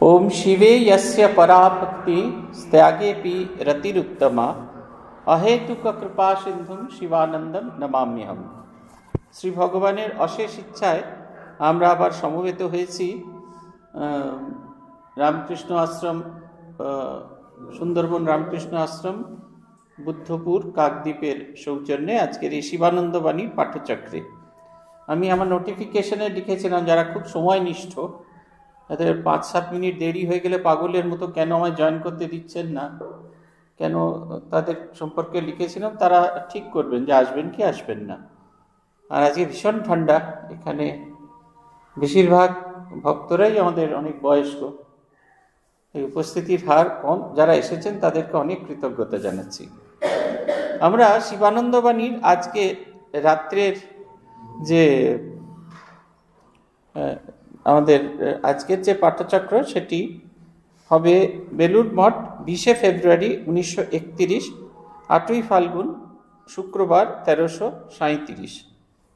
ओम शिवे यस्य पराभक्ति त्यागेपि रतिरुत्तमा অহেতুক কৃপা সিন্ধুম শিবানন্দম নমাম্যহম শ্রী ভগবানের অশেষ ইচ্ছায় আমরা আবার সমবেত হয়েছি রামকৃষ্ণ আশ্রম সুন্দরবন রামকৃষ্ণ আশ্রম বুদ্ধপুর কাকদ্বীপের সৌজন্যে আজকের এই শিবানন্দ বাণীর পাঠচক্রে আমি আমার নোটিফিকেশনে লিখেছিলাম যারা খুব সময়নিষ্ঠ তাদের পাঁচ সাত মিনিট দেরি হয়ে গেলে পাগলের মতো কেন আমায় জয়েন করতে দিচ্ছেন না? কেন তাদের সম্পর্কে লিখেছিলাম, তারা ঠিক করবেন যে আসবেন কি আসবেন না। আর আজকে ভীষণ ঠান্ডা, এখানে বেশিরভাগ ভক্তরাই আমাদের অনেক বয়স্ক। এই উপস্থিতির হার কম, যারা এসেছেন তাদেরকে অনেক কৃতজ্ঞতা জানাচ্ছি। আমরা শিবানন্দবাণীর আজকে রাত্রের যে আমাদের আজকের যে পাঠ্যচক্র সেটি হবে বেলুর মঠ, বিশে ফেব্রুয়ারি উনিশশো একতিরিশ, আটই ফাল্গুন শুক্রবার তেরোশো সাঁত্রিশ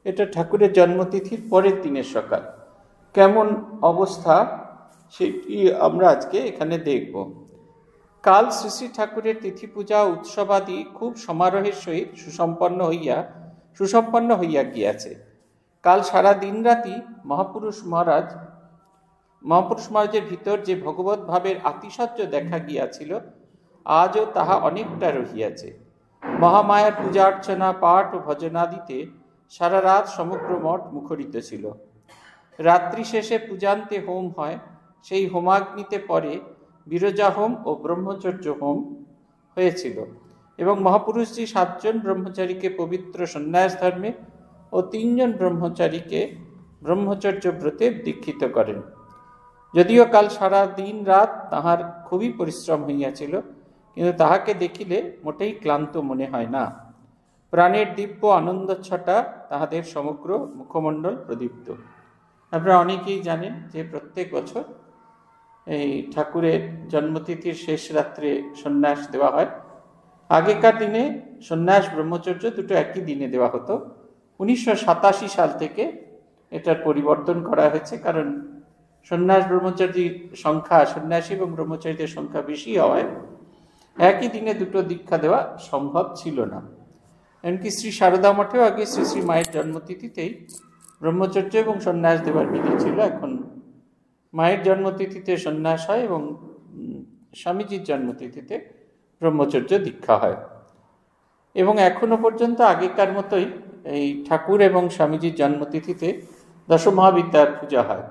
এটা ঠাকুরের জন্মতিথির পরের দিনের সকাল। কেমন অবস্থা সেটি আমরা আজকে এখানে দেখব। কাল শ্রী শ্রী ঠাকুরের তিথি পূজা উৎসবাদি খুব সমারোহের সহিত সুসম্পন্ন হইয়া সুসম্পন্ন হইয়া গিয়াছে। কাল সারা দিন রাতি মহাপুরুষ মহারাজ, মহাপুরুষ মহারাজের ভিতর যে ভগবত ভাবের আতিশয্য দেখা গিয়াছিল, আজও তাহা অনেকটা রহিয়াছে। মহামায়ার পূজা অর্চনা, পাঠ ও ভজনাদিতে সারা রাত সমগ্র মঠ মুখরিত ছিল। রাত্রি শেষে পূজান্তে হোম হয়, সেই হোমাগ্নিতে পরে বিরজা হোম ও ব্রহ্মচর্য হোম হয়েছিল। এবং মহাপুরুষজি সাতজন ব্রহ্মচারীকে পবিত্র সন্ন্যাস ধর্মে ও তিনজন ব্রহ্মচারীকে ব্রহ্মচর্য ব্রতে দীক্ষিত করেন। যদিও কাল সারা দিন রাত তাহার খুবই পরিশ্রম হইয়াছিল, কিন্তু তাহাকে দেখিলে মোটেই ক্লান্ত মনে হয় না। প্রাণের দিব্য আনন্দ ছটা তাহাদের সমগ্র মুখমণ্ডল প্রদীপ্ত। আপনারা অনেকেই জানেন যে প্রত্যেক বছর এই ঠাকুরের জন্মতিথির শেষ রাত্রে সন্ন্যাস দেওয়া হয়। আগেকার দিনে সন্ন্যাস ব্রহ্মচর্য দুটো একই দিনে দেওয়া হতো। উনিশশো সাতাশি সাল থেকে এটার পরিবর্তন করা হয়েছে, কারণ সন্ন্যাস ব্রহ্মচারীর সংখ্যা, সন্ন্যাসী এবং ব্রহ্মচারীদের সংখ্যা বেশি হওয়ায় একই দিনে দুটো দীক্ষা দেওয়া সম্ভব ছিল না। এমনকি শ্রী শারদা মঠেও আগে শ্রী শ্রী মায়ের জন্মতিথিতেই ব্রহ্মচর্য এবং সন্ন্যাস দেওয়ার বিধি ছিল। এখন মায়ের জন্মতিথিতে সন্ন্যাস হয় এবং স্বামীজির জন্মতিথিতে ব্রহ্মচর্য দীক্ষা হয়। এবং এখনও পর্যন্ত আগেকার মতোই এই ঠাকুর এবং স্বামীজির জন্মতিথিতে দশমহাবিদ্যার পূজা হয়।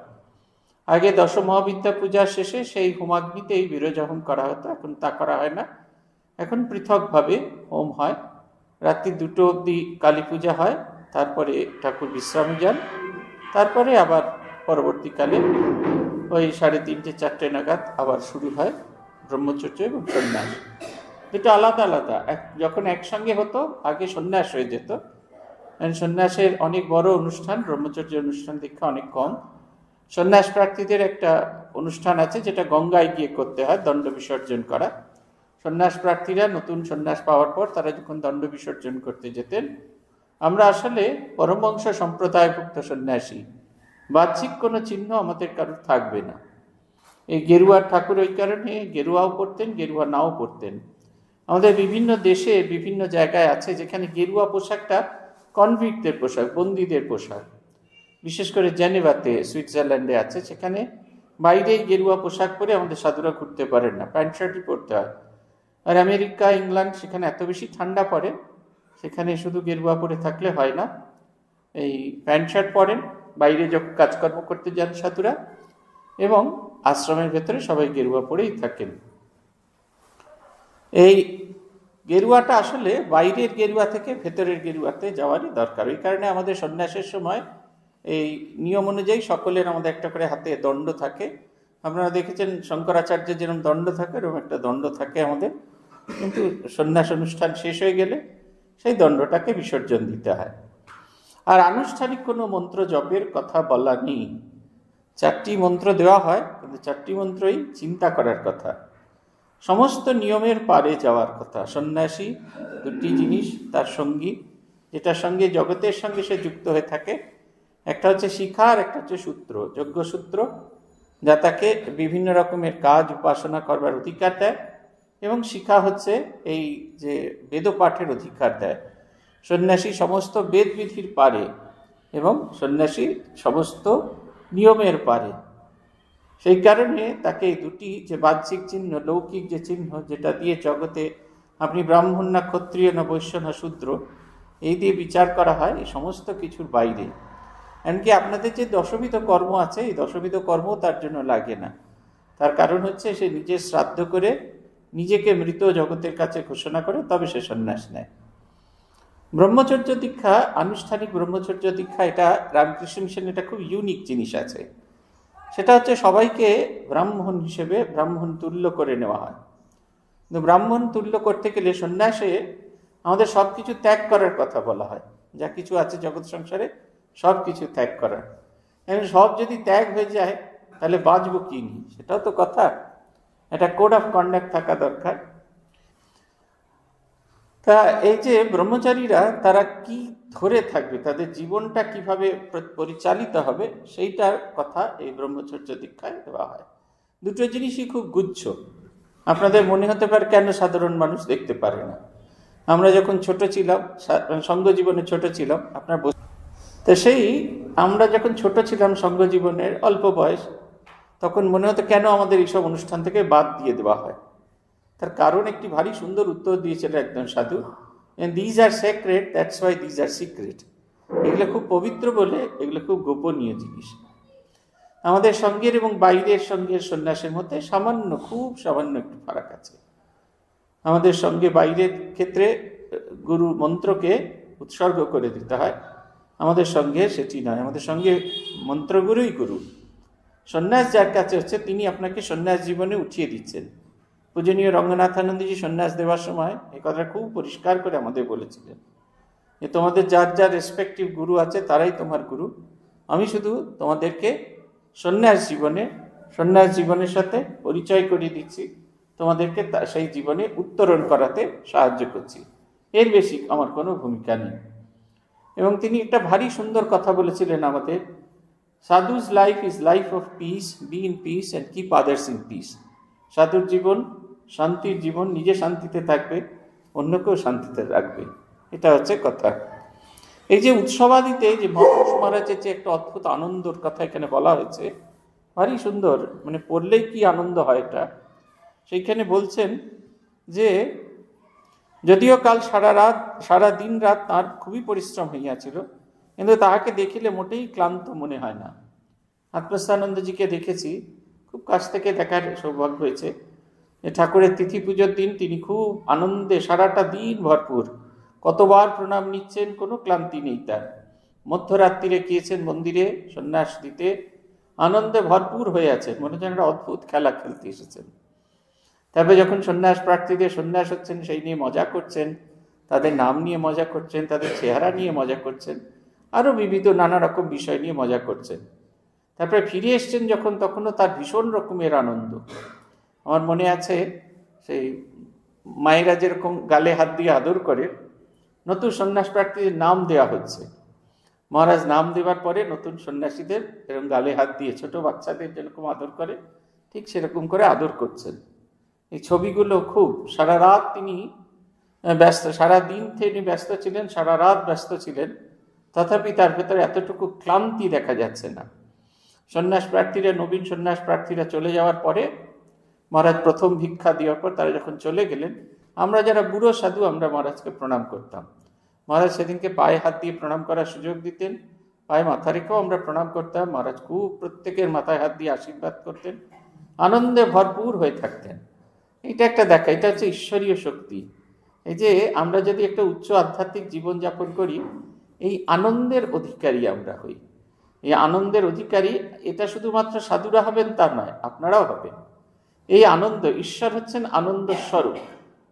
আগে দশমহাবিদ্যা পূজা শেষে সেই হোমাগ্নিতেই বিরজা হোম করা হতো, এখন তা করা হয় না। এখন পৃথকভাবে হোম হয়। রাত্রি দুটো অবধি কালী পূজা হয়, তারপরে ঠাকুর বিশ্রামে যান, তারপরে আবার পরবর্তীকালে ওই সাড়ে তিনটে, চারটে নাগাদ আবার শুরু হয় ব্রহ্মচর্য এবং সন্ন্যাস। দুটো আলাদা আলাদা। এক, যখন একসঙ্গে হতো, আগে সন্ন্যাস হয়ে যেত। সন্ন্যাসের অনেক বড় অনুষ্ঠান ব্রহ্মচর্য অনুষ্ঠান দীক্ষা অনেক কম। সন্ন্যাস প্রার্থীদের একটা অনুষ্ঠান আছে, যেটা গঙ্গায় গিয়ে করতে হয়, দণ্ড বিসর্জন করা। সন্ন্যাস প্রার্থীরা নতুন সন্ন্যাস পাওয়ার পর তারা যখন দণ্ড বিসর্জন করতে যেতেন, আমরা আসলে পরমবংশ সম্প্রদায়ভুক্ত সন্ন্যাসী। বাহ্যিক কোনো চিহ্ন আমাদের কারোর থাকবে না। এই গেরুয়ার ঠাকুর ওই কারণে গেরুয়াও পড়তেন, গেরুয়া নাও পড়তেন। আমাদের বিভিন্ন দেশে বিভিন্ন জায়গায় আছে, যেখানে গেরুয়া পোশাকটা কনভিক্টদের পোশাক, বন্দীদের পোশাক। বিশেষ করে জেনেভাতে সুইজারল্যান্ডে আছে, সেখানে বাইরেই গেরুয়া পোশাক পরে আমাদের সাধুরা ঘুরতে পারেন না, প্যান্ট শার্টই পরতে হয়। আর আমেরিকা, ইংল্যান্ড, সেখানে এত বেশি ঠান্ডা পড়ে, সেখানে শুধু গেরুয়া পরে থাকলে হয় না। এই প্যান্ট শার্ট পরেন, বাইরে যখন কাজকর্ম করতে যান সাধুরা, এবং আশ্রমের ভেতরে সবাই গেরুয়া পরেই থাকেন। এই গেরুয়াটা আসলে বাইরের গেরুয়া থেকে ভেতরের গেরুয়াতে যাওয়ারই দরকার। ওই কারণে আমাদের সন্ন্যাসের সময় এই নিয়ম অনুযায়ী সকলের আমাদের একটা করে হাতে দণ্ড থাকে। আপনারা দেখেছেন শঙ্করাচার্যের যেরকম দণ্ড থাকে এরকম একটা দণ্ড থাকে আমাদের। কিন্তু সন্ন্যাস অনুষ্ঠান শেষ হয়ে গেলে সেই দণ্ডটাকে বিসর্জন দিতে হয়। আর আনুষ্ঠানিক কোনো মন্ত্র জপের কথা বলা নেই। চারটি মন্ত্র দেওয়া হয়, কিন্তু চারটি মন্ত্রই চিন্তা করার কথা। সমস্ত নিয়মের পারে যাওয়ার কথা। সন্ন্যাসী দুটি জিনিস, তার সঙ্গী, যেটার সঙ্গে জগতের সঙ্গে সে যুক্ত হয়ে থাকে। একটা হচ্ছে শিখা আর একটা হচ্ছে সূত্র যজ্ঞ সূত্র যা তাকে বিভিন্ন রকমের কাজ, উপাসনা করবার অধিকার দেয় এবং শিখা হচ্ছে এই যে বেদপাঠের অধিকার দেয়। সন্ন্যাসী সমস্ত বেদবিধির পারে এবং সন্ন্যাসী সমস্ত নিয়মের পারে। সেই কারণে তাকে এই দুটি যে বাহ্যিক চিহ্ন, লৌকিক যে চিহ্ন যেটা দিয়ে জগতে আপনি ব্রাহ্মণ না ক্ষত্রিয় না বৈশ্য না শূদ্র, এই দিয়ে বিচার করা হয় এই সমস্ত কিছুর বাইরে। এমনকি আপনাদের যে দশবিধ কর্ম আছে, এই দশবিধ কর্ম তার জন্য লাগে না। তার কারণ হচ্ছে সে নিজের শ্রাদ্ধ করে নিজেকে মৃত জগতের কাছে ঘোষণা করে, তবে সে সন্ন্যাস নেয়। ব্রহ্মচর্য দীক্ষা, আনুষ্ঠানিক ব্রহ্মচর্য দীক্ষা, এটা রামকৃষ্ণ মিশন এটা খুব ইউনিক জিনিস আছে। সেটা হচ্ছে সবাইকে ব্রাহ্মণ হিসেবে ব্রাহ্মণ তুল্য করে নেওয়া হয়। কিন্তু ব্রাহ্মণ তুল্য করতে গেলে সন্ন্যাসে আমাদের সব কিছু ত্যাগ করার কথা বলা হয়। যা কিছু আছে জগৎ সংসারে সব কিছু ত্যাগ করার। সব যদি ত্যাগ হয়ে যায়, তাহলে বাঁচবো কি নি সেটাও তো কথা। একটা কোড অফ কন্ডাক্ট থাকা দরকার। তা এই যে ব্রহ্মচারীরা তারা কি ধরে থাকবে? তাদের জীবনটা কীভাবে পরিচালিত হবে? সেইটার কথা এই ব্রহ্মচর্য দীক্ষায় দেওয়া হয়। দুটো জিনিসই খুব গুচ্ছ। আপনাদের মনে হতে পারে কেন সাধারণ মানুষ দেখতে পারে না? আমরা যখন ছোট ছিলাম সঙ্গ জীবনে ছোট ছিলাম, আপনার তো সেই আমরা যখন ছোট ছিলাম সঙ্গ জীবনের অল্প বয়স, তখন মনে হতো কেন আমাদের এইসব অনুষ্ঠান থেকে বাদ দিয়ে দেওয়া হয়? তার কারণ একটি ভারী সুন্দর উত্তর দিয়েছিল একজন সাধু। These are sacred that's why these are secret এগুলো খুব পবিত্র বলে, এগুলো খুব গোপনীয় জিনিস। আমাদের সঙ্গের এবং বাইরের সঙ্গের সন্ন্যাসের মধ্যে সামান্য, খুব সামান্য একটু ফারাক আছে। আমাদের সঙ্গে বাইরের ক্ষেত্রে, গুরু মন্ত্রকে উৎসর্গ করে দিতে হয়। আমাদের সঙ্গে সেটি নয়। আমাদের সঙ্গে মন্ত্রগুরুই গুরু। সন্ন্যাস যার কাছে হচ্ছে, তিনি আপনাকে সন্ন্যাস জীবনে উঠিয়ে দিচ্ছেন। পূজনীয় রঙ্গনাথানন্দজি সন্ন্যাস দেওয়ার সময় এই কথাটা খুব পরিষ্কার করে আমাদের বলেছিলেন যে তোমাদের যার যার রেসপেক্টিভ গুরু আছে, তারাই তোমার গুরু। আমি শুধু তোমাদেরকে সন্ন্যাস জীবনে, সন্ন্যাস জীবনের সাথে পরিচয় করিয়ে দিচ্ছি। তোমাদেরকে সেই জীবনে উত্তরণ করাতে সাহায্য করছি। এর বেশি আমার কোনো ভূমিকা নেই। এবং তিনি একটা ভারী সুন্দর কথা বলেছিলেন আমাদের sadhu's life is life of peace be in peace and keep others in peace সাধুর জীবন শান্তির জীবন নিজে শান্তিতে থাকবে, অন্যকেও শান্তিতে রাখবে। এটা হচ্ছে কথা। এই যে উৎসবাদিতে যে মহাপুরুষ মহারাজের যে একটা অদ্ভুত আনন্দর কথা এখানে বলা হয়েছে, ভারী সুন্দর মানে পড়লেই কি আনন্দ হয় এটা। সেইখানে বলছেন যে, যদিও কাল সারা রাত, সারা দিন রাত তার খুবই পরিশ্রম হইয়াছিল, কিন্তু তাহাকে দেখিলে মোটেই ক্লান্ত মনে হয় না। আত্মস্থানন্দজিকে দেখেছি, খুব কাছ থেকে দেখার সৌভাগ্য হয়েছে। ঠাকুরের তিথি পুজোর দিন তিনি খুব আনন্দে সারাটা দিন ভরপুর। কতবার প্রণাম নিচ্ছেন কোনো ক্লান্তি নেই তার। মধ্যরাত্রিরে গিয়েছেন মন্দিরে? সন্ন্যাস দিতে আনন্দে ভরপুর হয়ে আছেন। মনে হচ্ছে একটা অদ্ভুত খেলা খেলতে এসেছেন। তারপরে যখন সন্ন্যাস প্রার্থীদের সন্ন্যাস হচ্ছেন, সেই নিয়ে মজা করছেন, তাদের নাম নিয়ে মজা করছেন, তাদের চেহারা নিয়ে মজা করছেন আরও বিবিধ নানা রকম বিষয় নিয়ে মজা করছেন। তারপরে ফিরে এসছেন যখন, তখনও তার ভীষণ রকমের আনন্দ। আমার মনে আছে সেই মায়েরা যেরকম গালে হাত দিয়ে আদর করে, নতুন সন্ন্যাস প্রার্থীদের নাম দেওয়া হচ্ছে। মহারাজ নাম দেওয়ার পরে নতুন সন্ন্যাসীদের এরকম গালে হাত দিয়ে ছোট বাচ্চাদের যেরকম আদর করে, ঠিক সেরকম করে আদর করছেন। এই ছবিগুলো খুব, সারা রাত তিনি ব্যস্ত, সারা দিন তিনি ব্যস্ত ছিলেন, সারা রাত ব্যস্ত ছিলেন। তথাপি তার ভেতরে এতটুকু ক্লান্তি দেখা যাচ্ছে না। সন্ন্যাস প্রার্থীরা নবীন সন্ন্যাস প্রার্থীরা চলে যাওয়ার পরে মহারাজ প্রথম ভিক্ষা দেওয়ার পর তারা যখন চলে গেলেন, আমরা যারা বুড়ো সাধু, আমরা মহারাজকে প্রণাম করতাম। মহারাজ সেদিনকে পায়ে হাত দিয়ে প্রণাম করার সুযোগ দিতেন, পায়ে মাথা রেখেও আমরা প্রণাম করতাম। মহারাজ খুব প্রত্যেকের মাথায় হাত দিয়ে আশীর্বাদ করতেন, আনন্দে ভরপুর হয়ে থাকতেন। এটা একটা দেখা, এটা হচ্ছে ঈশ্বরীয় শক্তি। এই যে আমরা যদি একটা উচ্চ আধ্যাত্মিক জীবনযাপন করি, এই আনন্দের অধিকারী আমরা হই। এই আনন্দের অধিকারী, এটা শুধুমাত্র সাধুরা হবেন তা নয়, আপনারাও হবেন। এই আনন্দ, ঈশ্বর হচ্ছেন আনন্দ স্বরূপ।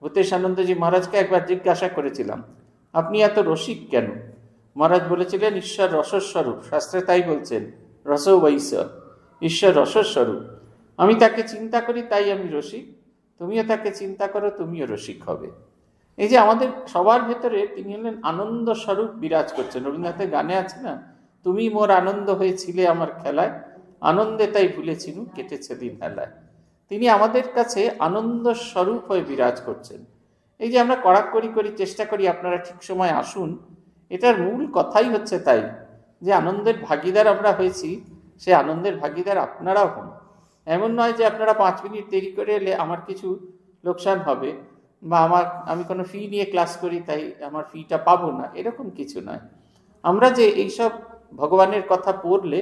ভূতেশ আনন্দজি মহারাজকে একবার জিজ্ঞাসা করেছিলাম, আপনি এত রসিক কেন? মহারাজ বলেছিলেন, ঈশ্বর রসস্বরূপ। শাস্ত্রে তাই বলছেন, রস বৈশ্বর ঈশ্বর। রসস্বরূপ। আমি তাকে চিন্তা করি, তাই আমি রসিক। তুমিও তাকে চিন্তা করো, তুমিও রসিক হবে। এই যে আমাদের সবার ভেতরে তিনি হলেন আনন্দ স্বরূপ বিরাজ করছেন। রবীন্দ্রনাথের গানে আছে না, তুমি মোর আনন্দ হয়েছিলে আমার খেলায়, আনন্দে তাই ভুলেছিনু কেটেছে দিন হেলায়। তিনি আমাদের কাছে আনন্দ স্বরূপ হয়ে বিরাজ করছেন। এই যে আমরা কড়াকড়ি করি, চেষ্টা করি, আপনারা ঠিক সময় আসুন, এটার মূল কথাই হচ্ছে তাই, যে আনন্দের ভাগিদার আমরা হয়েছি, সে আনন্দের ভাগিদার আপনারাও হন। এমন নয় যে আপনারা পাঁচ মিনিট দেরি করে এলে আমার কিছু লোকসান হবে, বা আমার, আমি কোনো ফি নিয়ে ক্লাস করি, তাই আমার ফিটা পাবো না, এরকম কিছু নয়। আমরা যে এইসব ভগবানের কথা পড়লে,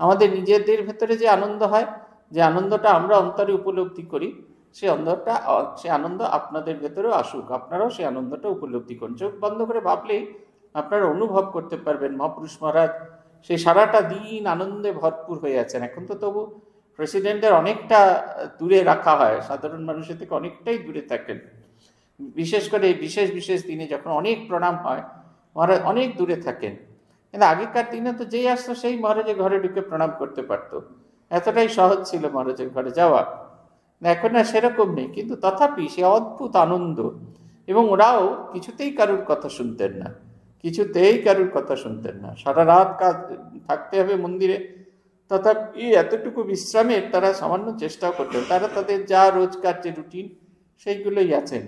আমাদের নিজেদের ভেতরে যে আনন্দ হয় যে আনন্দটা আমরা অন্তরে উপলব্ধি করি, সে আনন্দটা সে আনন্দ আপনাদের ভেতরেও আসুক। আপনারাও সেই আনন্দটা উপলব্ধি করুন। চোখ বন্ধ করে ভাবলেই আপনারা অনুভব করতে পারবেন, মহাপুরুষ মহারাজ সেই সারাটা দিন আনন্দে ভরপুর হয়ে আছেন। এখন তো তবু প্রেসিডেন্টের অনেকটা দূরে রাখা হয়। সাধারণ মানুষের থেকে অনেকটাই দূরে থাকেন। বিশেষ করে বিশেষ বিশেষ দিনে যখন অনেক প্রণাম হয়, মহারাজ অনেক দূরে থাকেন। কিন্তু আগেকার দিনে তো যেই আসতো, সেই মহারাজের ঘরে ঢুকে প্রণাম করতে পারতো। এতটাই সহজ ছিল মহারাজের ঘরে যাওয়া। এখন না, সেরকম নেই, কিন্তু তথাপি সে অদ্ভুত আনন্দ। এবং ওরাও কিছুতেই কারুর কথা শুনতেন না, কিছুতেই কারুর কথা শুনতেন না। সারা রাত কাজ, থাকতে হবে মন্দিরে। তথাপি এতটুকু বিশ্রামের তারা সামান্য চেষ্টাও করতেন। তারা তাদের যা রোজকার যে রুটিন, সেইগুলোই আছেন।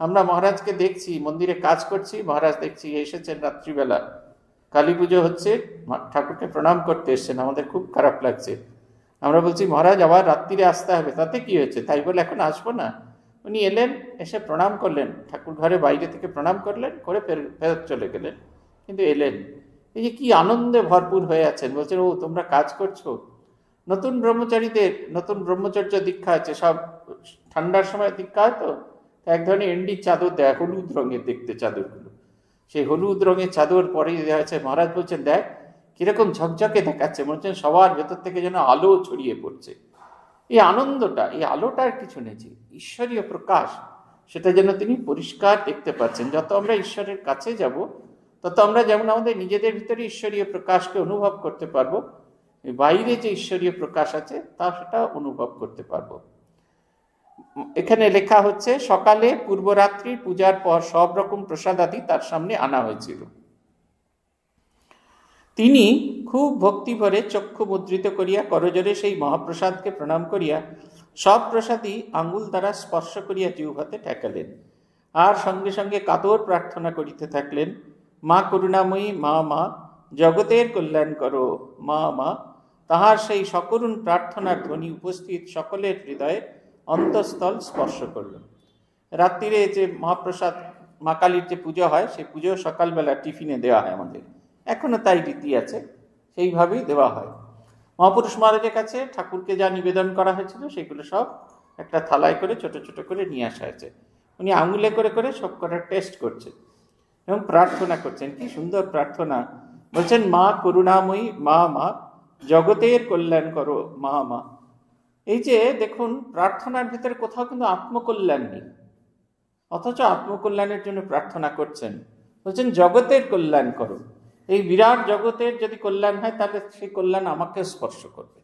আমরা মহারাজকে দেখছি, মন্দিরে কাজ করছি। মহারাজ দেখছি, এসেছেন রাত্রিবেলা। কালী পুজো হচ্ছে ঠাকুরকে প্রণাম করতে এসছেন। আমাদের খুব খারাপ লাগছে। আমরা বলছি, মহারাজ, আবার রাত্রিরে আসতে হবে। তাতে কি হয়েছে? তাই বলে, এখন আসব না। উনি এলেন, এসে প্রণাম করলেন। ঠাকুর ঘরে বাইরে থেকে প্রণাম করলেন, করে ফেরত চলে গেলেন। কিন্তু এলেন। এই যে কি আনন্দে ভরপুর হয়ে আছেন। বলছেন, ও, তোমরা কাজ করছ? নতুন ব্রহ্মচারীদের, নতুন ব্রহ্মচর্য দীক্ষা আছে। সব ঠান্ডার সময় দীক্ষা হয় তো এক ধরনের এন্ডি চাদর দেয়, হলুদ রঙের দেখতে চাদরগুলো। সেই হলুদ রঙের চাদর পরে দেওয়া হয়েছে। মহারাজ বলছেন, দেখ কীরকম ঝকঝকে দেখাচ্ছে, মনে হচ্ছে সবার ভেতর থেকে যেন আলো ছড়িয়ে পড়ছে। এই আনন্দটা, এই আলোটার কিছু নেই ঈশ্বরীয় প্রকাশ, সেটা যেন তিনি পরিষ্কার দেখতে পাচ্ছেন। যত আমরা ঈশ্বরের কাছে যাব, তত আমরা যেমন আমাদের নিজেদের ভিতরে ঈশ্বরীয় প্রকাশকে অনুভব করতে পারব, বাইরে যে ঈশ্বরীয় প্রকাশ আছে, তা সেটা অনুভব করতে পারব। এখানে লেখা হচ্ছে, সকালে পূর্বরাত্রি পূজার পর সব রকম প্রসাদ আদি তার সামনে আনা হয়েছিল। তিনি খুব ভক্তিভরে চক্ষু মুদ্রিত করিয়া করজরে সেই মহাপ্রসাদকে প্রণাম করিয়া সব প্রসাদই আঙ্গুল দ্বারা স্পর্শ করিয়া জিহ্বাতে ঠেকালেন। আর সঙ্গে সঙ্গে কাতর প্রার্থনা করিতে থাকলেন, মা করুণাময়ী, মা মা, জগতের কল্যাণ করো, মা মা। তাহার সেই সকরুণ প্রার্থনার ধ্বনি উপস্থিত সকলের হৃদয়ে অন্তঃস্থল স্পর্শ করল। রাত্রিরে যে মহাপ্রসাদ, মা কালীর যে পুজো হয়, সেই পুজো সকালবেলা টিফিনে দেওয়া হয় আমাদের। এখনও তাই রীতি আছে, সেইভাবেই দেওয়া হয়। মহাপুরুষ মহারাজের কাছে ঠাকুরকে যা নিবেদন করা হয়েছিল, সেগুলো সব একটা থালায় করে, ছোট ছোট করে নিয়ে আসা হয়েছে। উনি আঙুলে করে করে সব কটা টেস্ট করছেন এবং প্রার্থনা করছেন, কি সুন্দর প্রার্থনা। বলছেন, মা করুণাময়ী, মা মা, জগতের কল্যাণ করো, মা মা। এই যে দেখুন, প্রার্থনার ভিতরে কোথাও কিন্তু আত্মকল্যাণ নেই। অথচ আত্মকল্যাণের জন্য প্রার্থনা করছেন। বলছেন, জগতের কল্যাণ করো। এই বিরাট জগতের যদি কল্যাণ হয়, তাহলে সেই কল্যাণ আমাকে স্পর্শ করবে।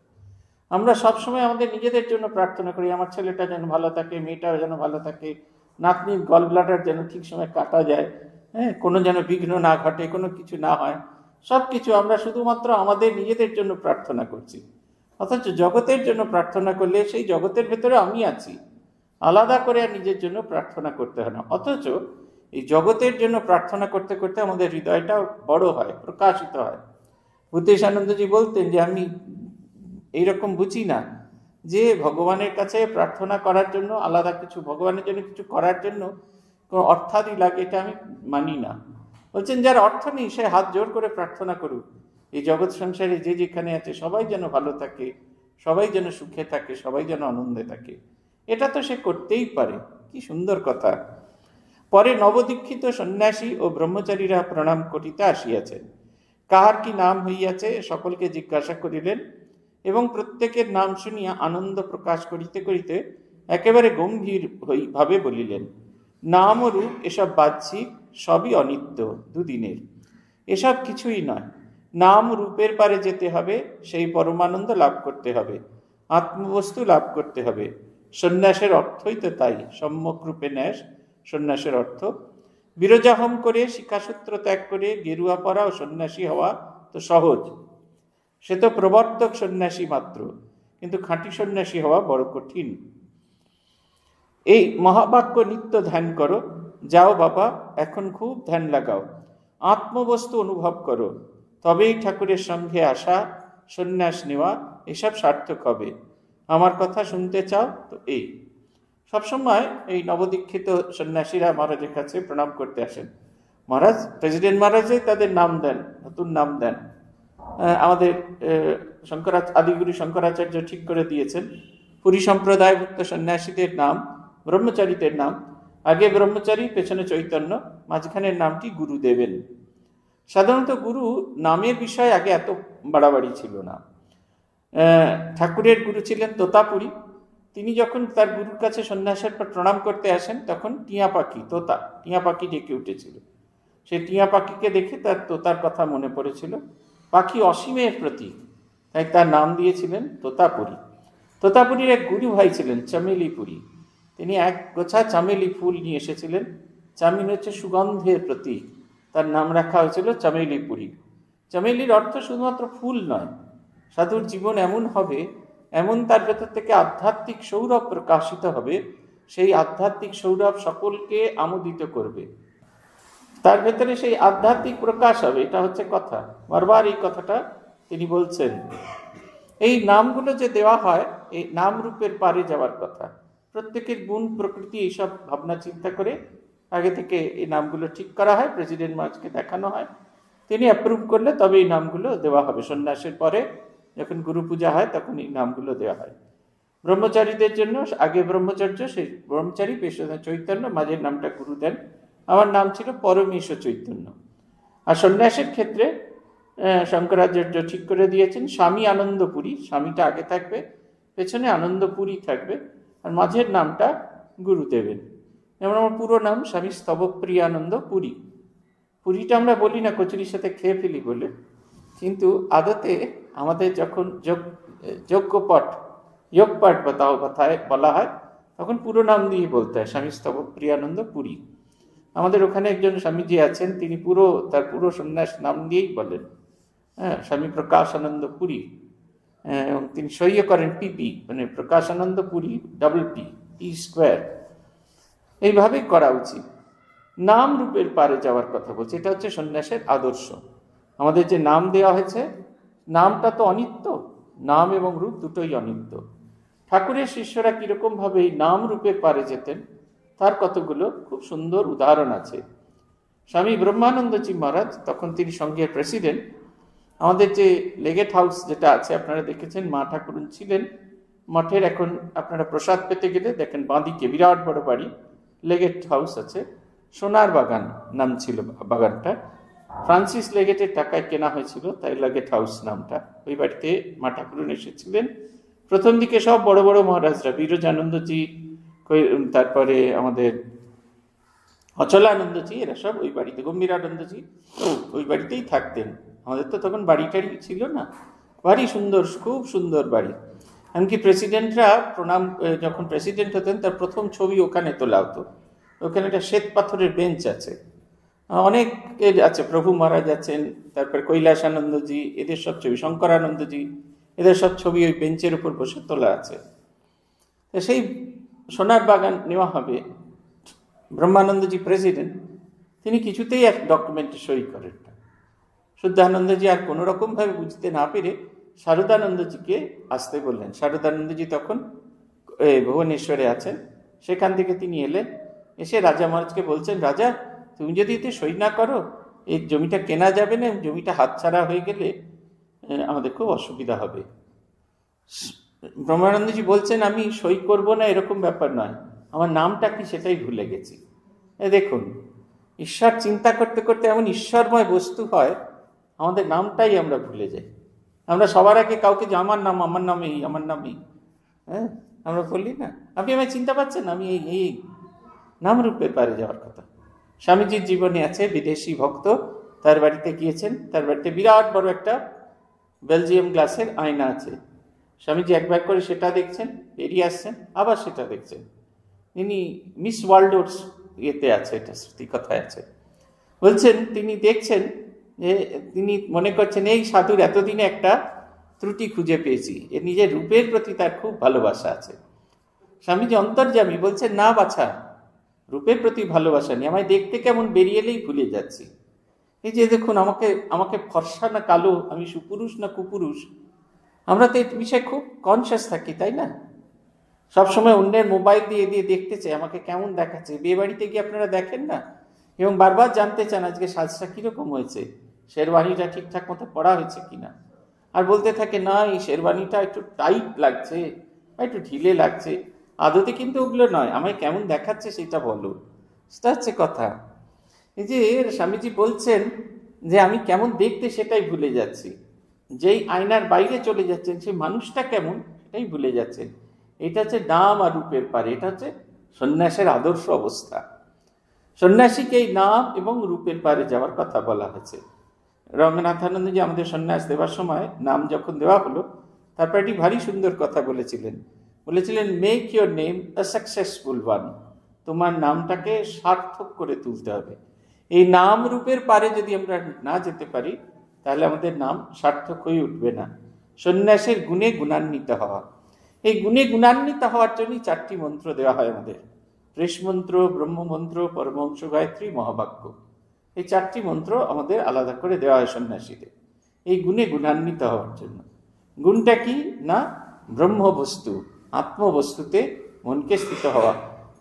আমরা সবসময় আমাদের নিজেদের জন্য প্রার্থনা করি, আমার ছেলেটা যেন ভালো থাকে, মেয়েটাও যেন ভালো থাকে, নাতনির গল ব্লাডার যেন ঠিক সময় কাটা যায় হ্যাঁ কোনো যেন বিঘ্ন না ঘটে, কোনো কিছু না হয় সব কিছু আমরা শুধুমাত্র আমাদের নিজেদের জন্য প্রার্থনা করছি। অথচ জগতের জন্য প্রার্থনা করলে সেই জগতের ভেতরে আমি আছি। আলাদা করে আর নিজের জন্য প্রার্থনা করতে হয় না। অথচ এই জগতের জন্য প্রার্থনা করতে করতে আমাদের হৃদয়টা বড় হয়, প্রকাশিত হয়। ভূতেশ আনন্দজি বলতেন যে, আমি এইরকম বুঝি না যে, ভগবানের কাছে প্রার্থনা করার জন্য, আলাদা কিছু, ভগবানের জন্য কিছু করার জন্য কোনো অর্থাদি লাগে, এটা আমি মানি না। বলছেন, যার অর্থ নেই, সে হাত জোর করে প্রার্থনা করুক। এই জগৎ সংসারে যে যেখানে আছে, সবাই যেন ভালো থাকে, সবাই যেন সুখে থাকে, সবাই যেন আনন্দে থাকে। এটা তো সে করতেই পারে। কি সুন্দর কথা। পরে নবদীক্ষিত সন্ন্যাসী ও ব্রহ্মচারীরা প্রণাম করিতে আসিয়াছেন। কাহার কি নাম হইয়াছে সকলকে জিজ্ঞাসা করিলেন এবং প্রত্যেকের নাম শুনিয়া আনন্দ প্রকাশ করিতে করিতে একেবারে গম্ভীর ভাবে বলিলেন, নাম ও রূপ এসব বাহ্যিক, সবই অনিত্য দুদিনের। এসব কিছুই নয়। নাম রূপের পারে যেতে হবে, সেই পরমানন্দ লাভ করতে হবে, আত্মবস্তু লাভ করতে হবে। সন্ন্যাসের অর্থই তো তাই, সম্যক রূপে ন্যাস সন্ন্যাসের অর্থ, বিরজাহম করে শিক্ষাসূত্র ত্যাগ করে গেরুয়া পরা ও সন্ন্যাসী হওয়া তো সহজ। সে তো প্রবর্তক সন্ন্যাসী মাত্র, কিন্তু খাঁটি সন্ন্যাসী হওয়া বড় কঠিন। এই মহাবাক্য নিত্য ধ্যান করো, যাও বাবা, এখন খুব ধ্যান লাগাও, আত্মবস্তু অনুভব করো, তবেই ঠাকুরের সঙ্গে আসা, সন্ন্যাস নেওয়া এসব সার্থক হবে। আমার কথা শুনতে চাও তো এই। সবসময় এই নবদীক্ষিত সন্ন্যাসীরা মহারাজের কাছে প্রণাম করতে আসেন। মহারাজ, প্রেসিডেন্ট মহারাজই তাদের নাম দেন, নতুন নাম দেন। আমাদের শঙ্করা আদিগুরু শঙ্করাচার্য ঠিক করে দিয়েছেন। পুরী সম্প্রদায়ভুক্ত সন্ন্যাসীদের নাম, ব্রহ্মচারীদের নাম। আগে ব্রহ্মচারী, পেছনে চৈতন্য, মাঝখানের নামটি গুরু দেবেন সাধারণত গুরু নামের বিষয়ে আগে এত বাড়াবাড়ি ছিল না। ঠাকুরের গুরু ছিলেন তোতাপুরী। তিনি যখন তার গুরুর কাছে সন্ন্যাসের পর প্রণাম করতে আসেন, তখন টিয়া পাখি, তোতা, টিয়া পাখি ডেকে উঠেছিল। সেই টিয়া পাখিকে দেখে তার তোতার কথা মনে পড়েছিল। পাখি অসীমের প্রতীক, তাই তার নাম দিয়েছিলেন তোতাপুরী। তোতাপুরীর এক গুরু ভাই ছিলেন, চামেলিপুরী। তিনি এক গোছা চামেলি ফুল নিয়ে এসেছিলেন। চামিন হচ্ছে সুগন্ধের প্রতীক, তার নাম রাখা হয়েছিল চামেলিপুরী। চামেলির অর্থ শুধুমাত্র ফুল নয়, সাধুর জীবন এমন হবে এমন তার ভেতর থেকে আধ্যাত্মিক সৌরভ প্রকাশিত হবে, সেই আধ্যাত্মিক সৌরভ সকলকে আমোদিত করবে। তার ভেতরে সেই আধ্যাত্মিক প্রকাশ হবে, এটা হচ্ছে কথা। বারবার এই কথাটা তিনি বলছেন। এই নামগুলো যে দেওয়া হয়, এই নাম রূপের পারে যাওয়ার কথা। প্রত্যেকের গুণ, প্রকৃতি এইসব ভাবনা, চিন্তা করে আগে থেকে এই নামগুলো ঠিক করা হয়, প্রেসিডেন্ট মার্চকে দেখানো হয়। তিনি অ্যাপ্রুভ করলে তবে এই নামগুলো দেওয়া হবে। সন্ন্যাসের পরে যখন গুরু পূজা হয় তখন এই নামগুলো দেওয়া হয়। ব্রহ্মচারীদের জন্য, আগে ব্রহ্মচর্য, সেই ব্রহ্মচারী পেশা চৈতন্য মাঝের নামটা গুরু দেন। আমার নাম ছিল পরমেশ চৈতন্য। আর সন্ন্যাসের ক্ষেত্রে শঙ্করাচার্য ঠিক করে দিয়েছেন, স্বামী আনন্দপুরী, স্বামীটা আগে থাকবে, পেছনে আনন্দপুরী থাকবে, আর মাঝের নামটা গুরু দেবেন যেমন আমার পুরো নাম স্বামী স্তবপ্রিয়ানন্দ পুরী। পুরীটা আমরা বলি না, কচুরির সাথে খেয়ে ফেলি বলে। কিন্তু আদতে আমাদের যখন যোগ যোগ্যপট যোগপাঠ তাও কথায় বলা হয়, তখন পুরো নাম দিয়ে বলতে হয়, স্বামী স্তবপ্রিয়ানন্দ পুরী। আমাদের ওখানে একজন স্বামীজি আছেন, তিনি পুরো, তার পুরো সন্ন্যাস নাম দিয়েই বলেন। হ্যাঁ স্বামী প্রকাশানন্দ পুরী। এবং তিনি সহ্য করেন পিপি মানে Prakashananda Puri double P P square এইভাবেই করা উচিত। নাম রূপের পারে যাওয়ার কথা বলছে, এটা হচ্ছে সন্ন্যাসের আদর্শ। আমাদের যে নাম দেওয়া হয়েছে নামটা তো অনিত্য। নাম এবং রূপ দুটোই অনিত্য। ঠাকুরের শিষ্যরা কীরকমভাবে এই নাম রূপের পারে যেতেন, তার কতগুলো খুব সুন্দর উদাহরণ আছে। স্বামী ব্রহ্মানন্দজি মহারাজ, তখন তিনি সঙ্ঘের প্রেসিডেন্ট, আমাদের যে লেগেট হাউস যেটা আছে, আপনারা দেখেছেন, মা ঠাকুরুন ছিলেন। মঠের এখন আপনারা প্রসাদ পেতে গেলে দেখেন বাঁদিকে বিরাট বড় বাড়ি, লেগেট হাউস আছে। সোনার বাগান নাম ছিল বাগানটা। ফ্রান্সিস লেগেটের টাকায় কেনা হয়েছিল, তাই লেগেট হাউস নামটা। ওই বাড়িতে মা ঠাকুরুন এসেছিলেন। প্রথম দিকে সব বড় বড় মহারাজরা, বীরজানন্দজি তারপরে আমাদের অচলানন্দজি, এরা সব ওই বাড়িতে গম্ভীর গম্ভীরানন্দজি, ওই বাড়িতেই থাকতেন। আমাদের তো তখন বাড়ি টাড়ি ছিল না। বাড়ি সুন্দর, খুব সুন্দর বাড়ি। এমনকি প্রেসিডেন্টরা প্রণাম যখন প্রেসিডেন্ট হতেন, তার প্রথম ছবি ওখানে তোলা হতো। ওখানে একটা শ্বেত পাথরের বেঞ্চ আছে। অনেক এর আছে। প্রভু মহারাজ আছেন, তারপর কৈলাসানন্দজি, এদের সব ছবি, শঙ্করানন্দজি, এদের সব ছবি ওই বেঞ্চের উপর বসে তোলা আছে। সেই সোনার বাগান নেওয়া হবে। ব্রহ্মানন্দজি প্রেসিডেন্ট, তিনি কিছুতেই এক ডকুমেন্টে সই করেন শুদ্ধানন্দজি আর কোনো রকমভাবে বুঝতে না পেরে শারদানন্দজিকে আসতে বললেন। শারদানন্দজি তখন ভুবনেশ্বরে আছেন। সেখান থেকে তিনি এলেন। এসে রাজা মহারাজকে বলছেন, রাজা তুমি যদি এতে সই না করো এই জমিটা কেনা যাবে না, জমিটা হাতছাড়া হয়ে গেলে আমাদের খুব অসুবিধা হবে। ব্রহ্মানন্দজি বলছেন, আমি সই করব না, এরকম ব্যাপার নয়। আমার নামটা কি সেটাই ভুলে গেছি। দেখুন, ঈশ্বর চিন্তা করতে করতে এমন ঈশ্বরময় বস্তু হয়, আমাদের নামটাই আমরা ভুলে যাই। আমরা সবার আগে কাউকে যে, আমার নাম আমার নাম এই, আমার নাম এই। হ্যাঁ আমরা বলি না। আপনি আমায় চিন্তা পাচ্ছেন আমি এই এই নাম রূপে পারে যাওয়ার কথা। স্বামীজির জীবনে আছে, বিদেশি ভক্ত। তার বাড়িতে গিয়েছেন। তার বাড়িতে বিরাট বড় একটা বেলজিয়াম গ্লাসের আয়না আছে। স্বামীজি একবার করে সেটা দেখছেন, বেরিয়ে আসছেন, আবার সেটা দেখছেন। তিনি মিস ওয়ার্ল্ডোর্স ইয়েতে আছে, এটা স্মৃতি কথায় আছে। বলছেন, তিনি দেখছেন যে তিনি মনে করছেন, এই সাধুর এতদিনে একটা ত্রুটি খুঁজে পেয়েছি। এ নিজের রূপের প্রতি তার খুব ভালোবাসা আছে। স্বামীজি অন্তর্জামী বলছে না বাছা রূপের প্রতি ভালোবাসা নেই। আমায় দেখতে কেমন বেরিয়ে এলেই ভুলে যাচ্ছি। এই যে দেখুন, আমাকে আমাকে ফর্সা না কালো, আমি সুপুরুষ না কুপুরুষ, আমরা তো এই বিষয়ে খুব কনসিয়াস থাকি, তাই না? সবসময় অন্যের মোবাইল দিয়ে দিয়ে দেখতে চাই, আমাকে কেমন দেখাচ্ছে? বিয়ে বাড়িতে গিয়ে আপনারা দেখেন না? এবং বারবার জানতে চান আজকে সাজটা কীরকম হয়েছে? শেরবানিটা ঠিকঠাক মতো পড়া হয়েছে কিনা? আর বলতে থাকে, না, এই শেরবানিটা একটু টাইট লাগছে বা একটু ঢিলে লাগছে। আদতে কিন্তু ওগুলো নয়। আমায় কেমন দেখাচ্ছে সেটা বলো। সেটা হচ্ছে কথা। এই যে স্বামীজি বলছেন যে আমি কেমন দেখতে সেটাই ভুলে যাচ্ছি। যেই আয়নার বাইরে চলে যাচ্ছেন, সেই মানুষটা কেমন সেটাই ভুলে যাচ্ছেন। এটা হচ্ছে নাম আর রূপের পারে। এটা হচ্ছে সন্ন্যাসের আদর্শ অবস্থা। সন্ন্যাসীকে এই নাম এবং রূপের পারে যাওয়ার কথা বলা হয়েছে। রঙ্গনাথানন্দজি আমাদের সন্ন্যাস দেওয়ার সময় নাম যখন দেওয়া হলো, তারপর একটি ভারী সুন্দর কথা বলেছিলেন। বলেছিলেন make your name a successful one তোমার নামটাকে সার্থক করে তুলতে হবে। এই নাম রূপের পারে যদি আমরা না যেতে পারি, তাহলে আমাদের নাম সার্থক হয়ে উঠবে না। সন্ন্যাসের গুণে গুণান্বিত হওয়া। এই গুণে গুণান্বিত হওয়ার জন্যই চারটি মন্ত্র দেওয়া হয় আমাদের। মন্ত্র ব্রহ্মমন্ত্র পরমংশ গায়ত্রী, মহাবাক্য। এই চারটি মন্ত্র আমাদের আলাদা করে দেওয়া হয় সন্ন্যাসীদের। এই গুণে গুণান্বিত হওয়ার জন্য। গুণটা কি না? ব্রহ্মবস্তু। আত্মবস্তুতে মনকে স্থিত হওয়া,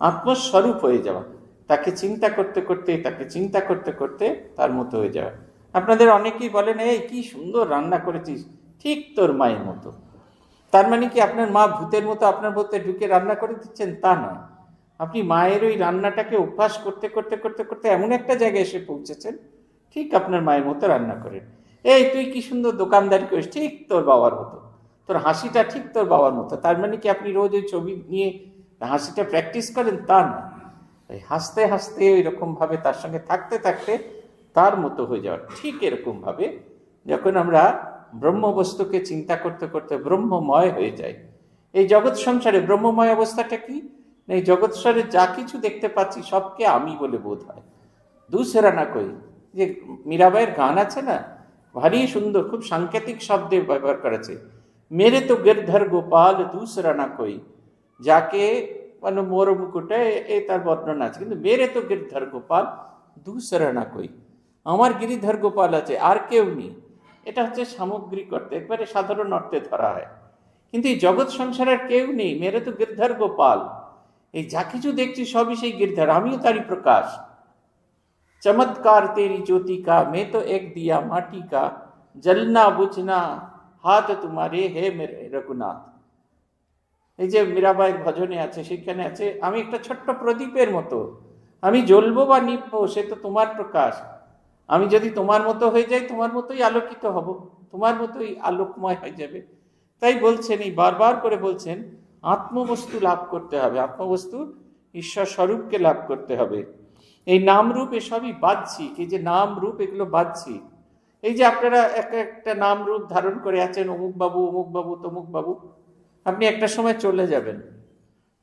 আত্মস্বরূপ হয়ে যাওয়া। তাকে চিন্তা করতে করতে, তাকে চিন্তা করতে করতে তার মতো হয়ে যাওয়া। আপনাদের অনেকেই বলেন, এই কি সুন্দর রান্না করেছিস, ঠিক তোর মায়ের মতো। তার মানে কি আপনার মা ভূতের মতো আপনার মধ্যে ঢুকে রান্না করে দিচ্ছেন? তা নয়। আপনি মায়ের ওই রান্নাটাকে অভ্যাস করতে করতে করতে করতে এমন একটা জায়গায় এসে পৌঁছেছেন, ঠিক আপনার মায়ের মতো রান্না করেন। এই তুই কি সুন্দর দোকানদারি করিস, ঠিক তোর বাবার মতো। তোর হাসিটা ঠিক তোর বাবার মতো। তার মানে কি আপনি রোজ ওই ছবি নিয়ে হাসিটা প্র্যাকটিস করেন? তা না। ওই হাসতে হাসতে ওই রকমভাবে তার সঙ্গে থাকতে থাকতে তার মতো হয়ে যাওয়ার ঠিক এরকমভাবে যখন আমরা ব্রহ্মবস্তুকে চিন্তা করতে করতে ব্রহ্মময় হয়ে যাই। এই জগৎ সংসারে ব্রহ্মময় অবস্থাটা কি? এই জগৎ সংসারে যা কিছু দেখতে পাচ্ছি সবকে আমি বলে বোধ হয়। দুসেরা না কই। যে মীরাবাইয়ের গান আছে না? ভারী সুন্দর, খুব সাংকেতিক শব্দে ব্যবহার করেছে। মেরে তো গিরধর গোপাল দুসরা না কই যাকে মানে মোর মুকুটে এ তার বর্ণনা আছে কিন্তু মেরে তো গিরধর গোপাল দুসরা না কই আমার গিরিধর গোপাল আছে আর কেউ নেই এটা হচ্ছে সামগ্রিক অর্থে একবারে সাধারণ অর্থে ধরা হয় কিন্তু এই জগৎ সংসারের কেউ নেই মেরে তো গিরধর গোপাল এই যা কিছু দেখছি সবই সেই গিরধর আমিও তারই প্রকাশ चमत्कार तेरी ज्योति का मैं तो एक दिया माटी का जलना बुझना হাত তোমারে হে মেরে রঘুনাথ। এই যে মীরাবাইয়ের ভজনে আছে, সেখানে আছে, আমি একটা ছোট্ট প্রদীপের মতো। আমি জ্বলবো বা নিববো সে তো তোমার প্রকাশ। আমি যদি তোমার মতো হয়ে যাই, তোমার মতোই আলোকিত হব, তোমার মতোই আলোকময় হয়ে যাবে। তাই বলছেন, এই বারবার করে বলছেন, আত্মবস্তু লাভ করতে হবে, আত্মবস্তু ঈশ্বর স্বরূপকে লাভ করতে হবে। এই নাম রূপ এসবই বাহ্যিক, এই যে নাম রূপ এগুলো বাহ্যিক। এই যে আপনারা এক একটা নাম রূপ ধারণ করে আছেন, অমুক বাবু অমুক বাবু, তমুক বাবু, আপনি একটা সময় চলে যাবেন।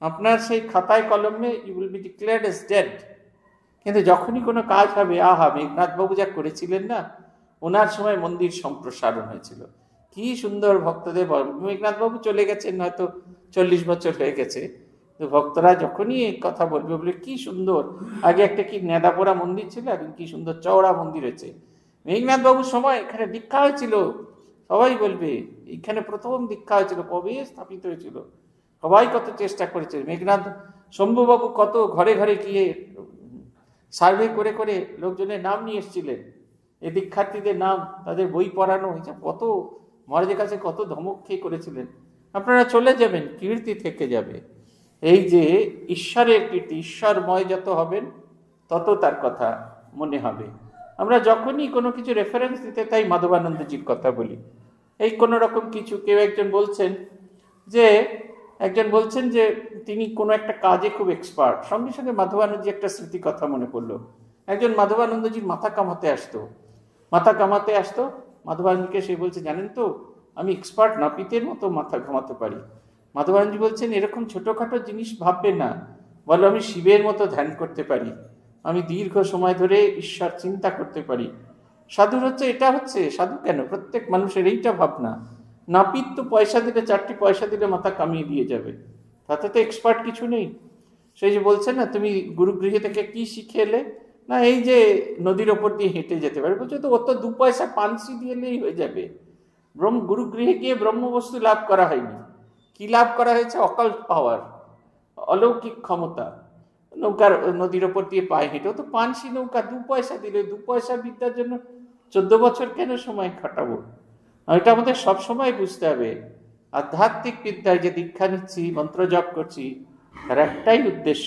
আপনার সেই খাতায় কলমে you will be declared as dead কিন্তু যখনই কোনো কাজ হবে, আহা, মেঘনাথবাবু যা করেছিলেন না, ওনার সময় মন্দির সম্প্রসারণ হয়েছিল। কি সুন্দর ভক্তদের মেঘনাথবাবু চলে গেছেন, হয়তো চল্লিশ বছর হয়ে গেছে। তো ভক্তরা যখনই এই কথা বলবে, বলে, কি সুন্দর। আগে একটা কি নেদাপোড়া মন্দির ছিল, এখন কি সুন্দর চওড়া মন্দির হয়েছে? মেঘনাথ বাবুর সময় এখানে দীক্ষা হয়েছিল। সবাই বলবে, এখানে প্রথম দীক্ষা হয়েছিল, কবে স্থাপিত হয়েছিল? সবাই কত চেষ্টা করেছে। মেঘনাথ শম্ভুবাবু কত ঘরে ঘরে গিয়ে সার্ভে করে করে লোকজনের নাম নিয়ে এসেছিলেন। এই দীক্ষার্থীদের নাম, তাদের বই পড়ানো হয়েছে কত মহারাজের কাছে কত ধমক খেয়ে করেছিলেন। আপনারা চলে যাবেন, কীর্তি থেকে যাবে। এই যে ঈশ্বরের কীর্তি, ঈশ্বরময় যত হবেন, তত তার কথা মনে হবে। আমরা যখনই কোনো কিছু রেফারেন্স দিতে তাই মাধবানন্দজির কথা বলি। এই কোনো রকম কিছু কেউ একজন বলছেন যে, একজন বলছেন যে, তিনি কোনো একটা কাজে খুব এক্সপার্ট সঙ্গে সঙ্গে মাধবানন্দজি একটা স্মৃতি কথা মনে পড়ল। একজন মাধবানন্দজির মাথা কামাতে আসতো। মাথা কামাতে আসতো মাধবানন্দকে সে বলছে, জানেন তো, আমি এক্সপার্ট নাপিতের মতো মাথা ঘামাতে পারি। মাধবানন্দজি বলছেন, এরকম ছোটোখাটো জিনিস ভাববে না। বলো আমি শিবের মতো ধ্যান করতে পারি। আমি দীর্ঘ সময় ধরে ঈশ্বর চিন্তা করতে পারি। সাধুর হচ্ছে, এটা হচ্ছে, সাধু কেন? প্রত্যেক মানুষের এইটা ভাবনা। নাপিত তো পয়সা দিলে, চারটি পয়সা দিলে মাথা কামিয়ে দিয়ে যাবে। তাতে তো এক্সপার্ট কিছু নেই। সেই যে বলছে না, তুমি গুরুগৃহে থেকে কি শিখে এলে? না, এই যে নদীর ওপর দিয়ে হেঁটে যেতে পারে বলছে, তো অত দু পয়সা পানসি দিয়ে হয়ে যাবে। ব্রহ্ম, গুরুগৃহে গিয়ে ব্রহ্মবস্তু লাভ করা হয়নি। কি লাভ করা হয়েছে? অকাল পাওয়ার। অলৌকিক ক্ষমতা। নৌকার নদীর ওপর দিয়ে পায়ে হেঁটে। তো পানসি নৌকা, দু পয়সা দিলে, দু পয়সা বিদ্যার জন্য চোদ্দ বছর কেন সময় খাটাবো এটা আমাদের সবসময় বুঝতে হবে। আধ্যাত্মিক বিদ্যায় যে দীক্ষা নিচ্ছি, মন্ত্র জপ করছি, তার একটাই উদ্দেশ্য,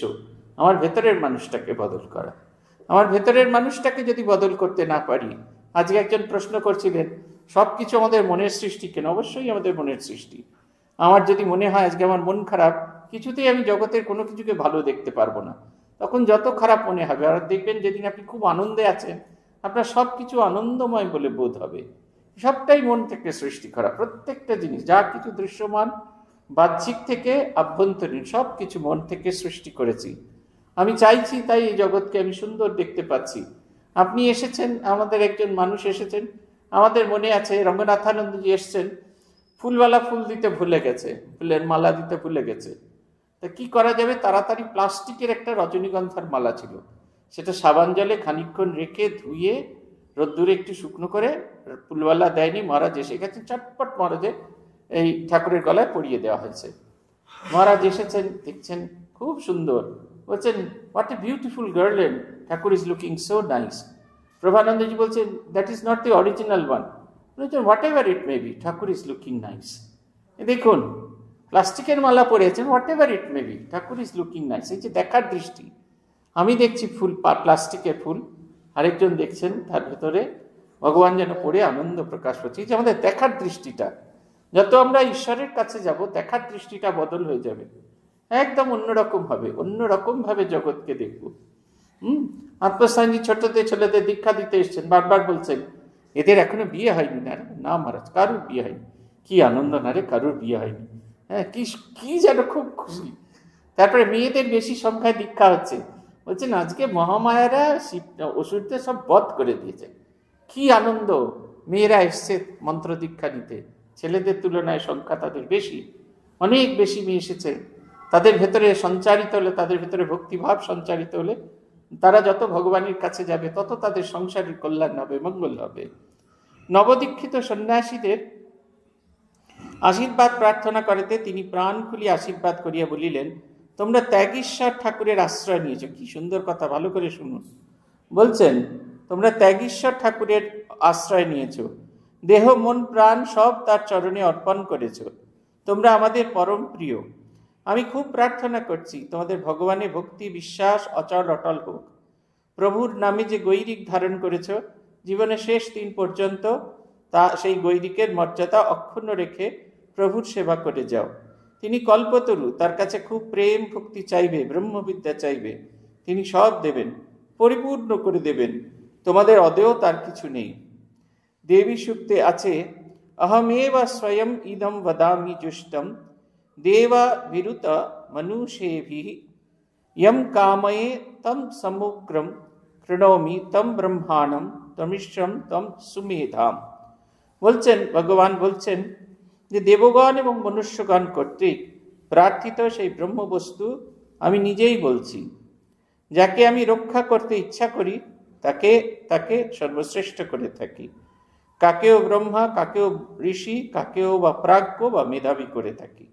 আমার ভেতরের মানুষটাকে বদল করা। আমার ভেতরের মানুষটাকে যদি বদল করতে না পারি, আজকে একজন প্রশ্ন করছিলেন, সব কিছু আমাদের মনের সৃষ্টি কেন? অবশ্যই আমাদের মনের সৃষ্টি। আমার যদি মনে হয় আজকে আমার মন খারাপ কিছুতেই আমি জগতের কোনো কিছুকে ভালো দেখতে পারব না। তখন যত খারাপ মনে হবে, আর দেখবেন যেদিন আপনি খুব আনন্দে আছেন, আপনার সব কিছু আনন্দময় বলে বোধ হবে। সবটাই মন থেকে সৃষ্টি করা, প্রত্যেকটা জিনিস, যা কিছু দৃশ্যমান, বাহ্যিক থেকে আভ্যন্তরীণ সব কিছু মন থেকে সৃষ্টি করেছি। আমি চাইছি তাই এই জগৎকে আমি সুন্দর দেখতে পাচ্ছি। আপনি এসেছেন, আমাদের একজন মানুষ এসেছেন, আমাদের মনে আছে রঙ্গনাথানন্দজি এসছেন, ফুলওয়ালা ফুল দিতে ভুলে গেছে, ফুলের মালা দিতে ভুলে গেছে। তা কি করা যাবে? তাড়াতাড়ি প্লাস্টিকের একটা রজনীগন্ধার মালা ছিল। সেটা সাবান জলে খানিক্ষণ রেখে ধুয়ে রোদ্দুরে একটু শুকনো করে ফুলওয়ালা দেয়নি। মহারাজ এসে গেছেন। চটপট মহারাজে এই ঠাকুরের গলায় পরিয়ে দেওয়া হয়েছে। মহারাজ এসেছেন, দেখছেন, খুব সুন্দর। বলছেন what a beautiful girl and Thakur is looking so nice Prabhanandaji বলছেন that is not the original one বলছেন whatever it may be Thakur is looking nice দেখুন প্লাস্টিকের মালা পরেছেন whatever it may be Thakur is looking nice এই যে দেখার দৃষ্টি, আমি দেখছি ফুল প্লাস্টিকের ফুল, আরেকজন দেখছেন, তার ভেতরে ভগবান যেন পড়ে আনন্দ প্রকাশ করছে। যে আমাদের দেখার দৃষ্টিটা, যত আমরা ঈশ্বরের কাছে যাব, দেখার দৃষ্টিটা বদল হয়ে যাবে। একদম অন্যরকম হবে, অন্যরকম ভাবে জগৎকে দেখব। হুম? আত্মস্থানজি ছোটদের, ছেলেদের দীক্ষা দিতে এসছেন, বারবার বলছেন, এদের এখনও বিয়ে হয়নি না না মহারাজ, কারুর বিয়ে হয়নি? কি আনন্দ না রে, কারুর বিয়ে হয়নি? হ্যাঁ কি কি যেন খুব খুশি। তারপরে মেয়েদের বেশি সংখ্যায় দীক্ষা হচ্ছে। বলছেন আজকে মহামায়ারা ওষুধদের সব বধ করে দিয়েছে। কি আনন্দ। মেয়েরা এসছে মন্ত্র দীক্ষা নিতে। ছেলেদের তুলনায় সংখ্যা তাদের বেশি। অনেক বেশি মেয়ে এসেছে। তাদের ভেতরে সঞ্চারিত হলে, তাদের ভেতরে ভক্তিভাব সঞ্চারিত হলে, তারা যত ভগবানের কাছে যাবে, তত তাদের সংসারের কল্যাণ হবে, মঙ্গল হবে। নবদীক্ষিত সন্ন্যাসীদের আশীর্বাদ প্রার্থনা করিতে তিনি প্রাণ খুলি আশীর্বাদ করিয়া বলিলেন, তোমরা ত্যাগীশ্বর ঠাকুরের আশ্রয় নিয়েছ। কি সুন্দর কথা, ভালো করে শুনুন। বলছেন, তোমরা ত্যাগীশ্বর ঠাকুরের আশ্রয় নিয়েছ। দেহ, মন, প্রাণ সব তার চরণে অর্পণ করেছ। তোমরা আমাদের পরম প্রিয়। আমি খুব প্রার্থনা করছি, তোমাদের ভগবানে ভক্তি, বিশ্বাস, অচল, অটল হোক। প্রভুর নামে যে গৈরিক ধারণ করেছ, জীবনের শেষ দিন পর্যন্ত তা, সেই গৈরিকের মর্যাদা অক্ষুণ্ণ রেখে প্রভুর সেবা করে যাও। তিনি কল্পতরু, তার কাছে খুব প্রেম ভক্তি চাইবে, ব্রহ্মবিদ্যা চাইবে। তিনি সব দেবেন, পরিপূর্ণ করে দেবেন, তোমাদের অদেও তার কিছু নেই। দেবী সুক্তে আছে, অহমেব স্বয়ং ইদম বদামি জুষ্টম দেবা বিরুত মনুষেভি यम কাময়ে তম সমুগ্রম কৃণোমি তম ব্রহ্মাণম তমিশ্রম তম সুমেধাম। বলছেন, ভগবান বলছেন যে দেবগণ এবং মনুষ্যগণ কর্তৃক প্রার্থিত সেই ব্রহ্মবস্তু আমি নিজেই বলছি। যাকে আমি রক্ষা করতে ইচ্ছা করি, তাকে তাকে সর্বশ্রেষ্ঠ করে থাকি। কাকেও ব্রহ্মা, কাকেও ঋষি, কাকেও বা প্রাজ্ঞ বা মেধাবী করে থাকি।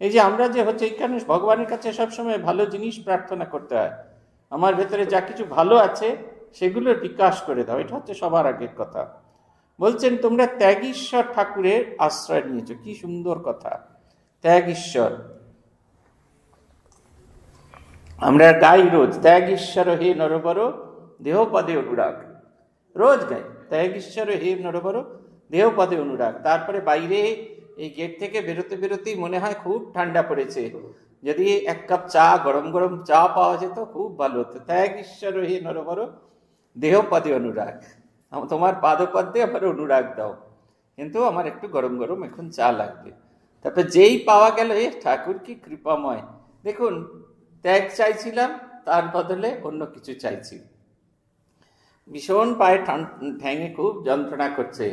এই যে আমরা যে হচ্ছে এখানে ভগবানের কাছে সবসময় ভালো জিনিস প্রার্থনা করতে হয়। আমার ভেতরে যা কিছু ভালো আছে সেগুলোর বিকাশ করে দাও। এটা হচ্ছে সবার আগের কথা। বলছেন, তোমরা ত্যাগীশ্বর ঠাকুরের আশ্রয় নিয়েছ। কি সুন্দর কথা। ত্যাগীশ্বর। আমরা গাই রোজ, ত্যাগীশ্বর হে নরবর, দেহপদে অনুরাগ। রোজ গাই, ত্যাগীশ্বর হে নরবর, দেহপদে অনুরাগ। তারপরে বাইরে, এই গেট থেকে বেরোতে বেরোতেই মনে হয় খুব ঠান্ডা পড়েছে। যদি এক কাপ চা, গরম গরম চা পাওয়া যেত, খুব ভালো হতো। ত্যাগ ঈশ্বর হে নরবর, দেহপদে অনুরাগ। তোমার পাদপদ্মে আমার অনুরাগ দাও। কিন্তু আমার একটু গরম গরম এখন চা লাগবে। তারপরে যেই পাওয়া গেল, এ ঠাকুর কি কৃপাময়। দেখুন, ত্যাগ চাইছিলাম, তার বদলে অন্য কিছু চাইছি। ভীষণ পায়ে ঠ্যাঙে খুব যন্ত্রণা করছে।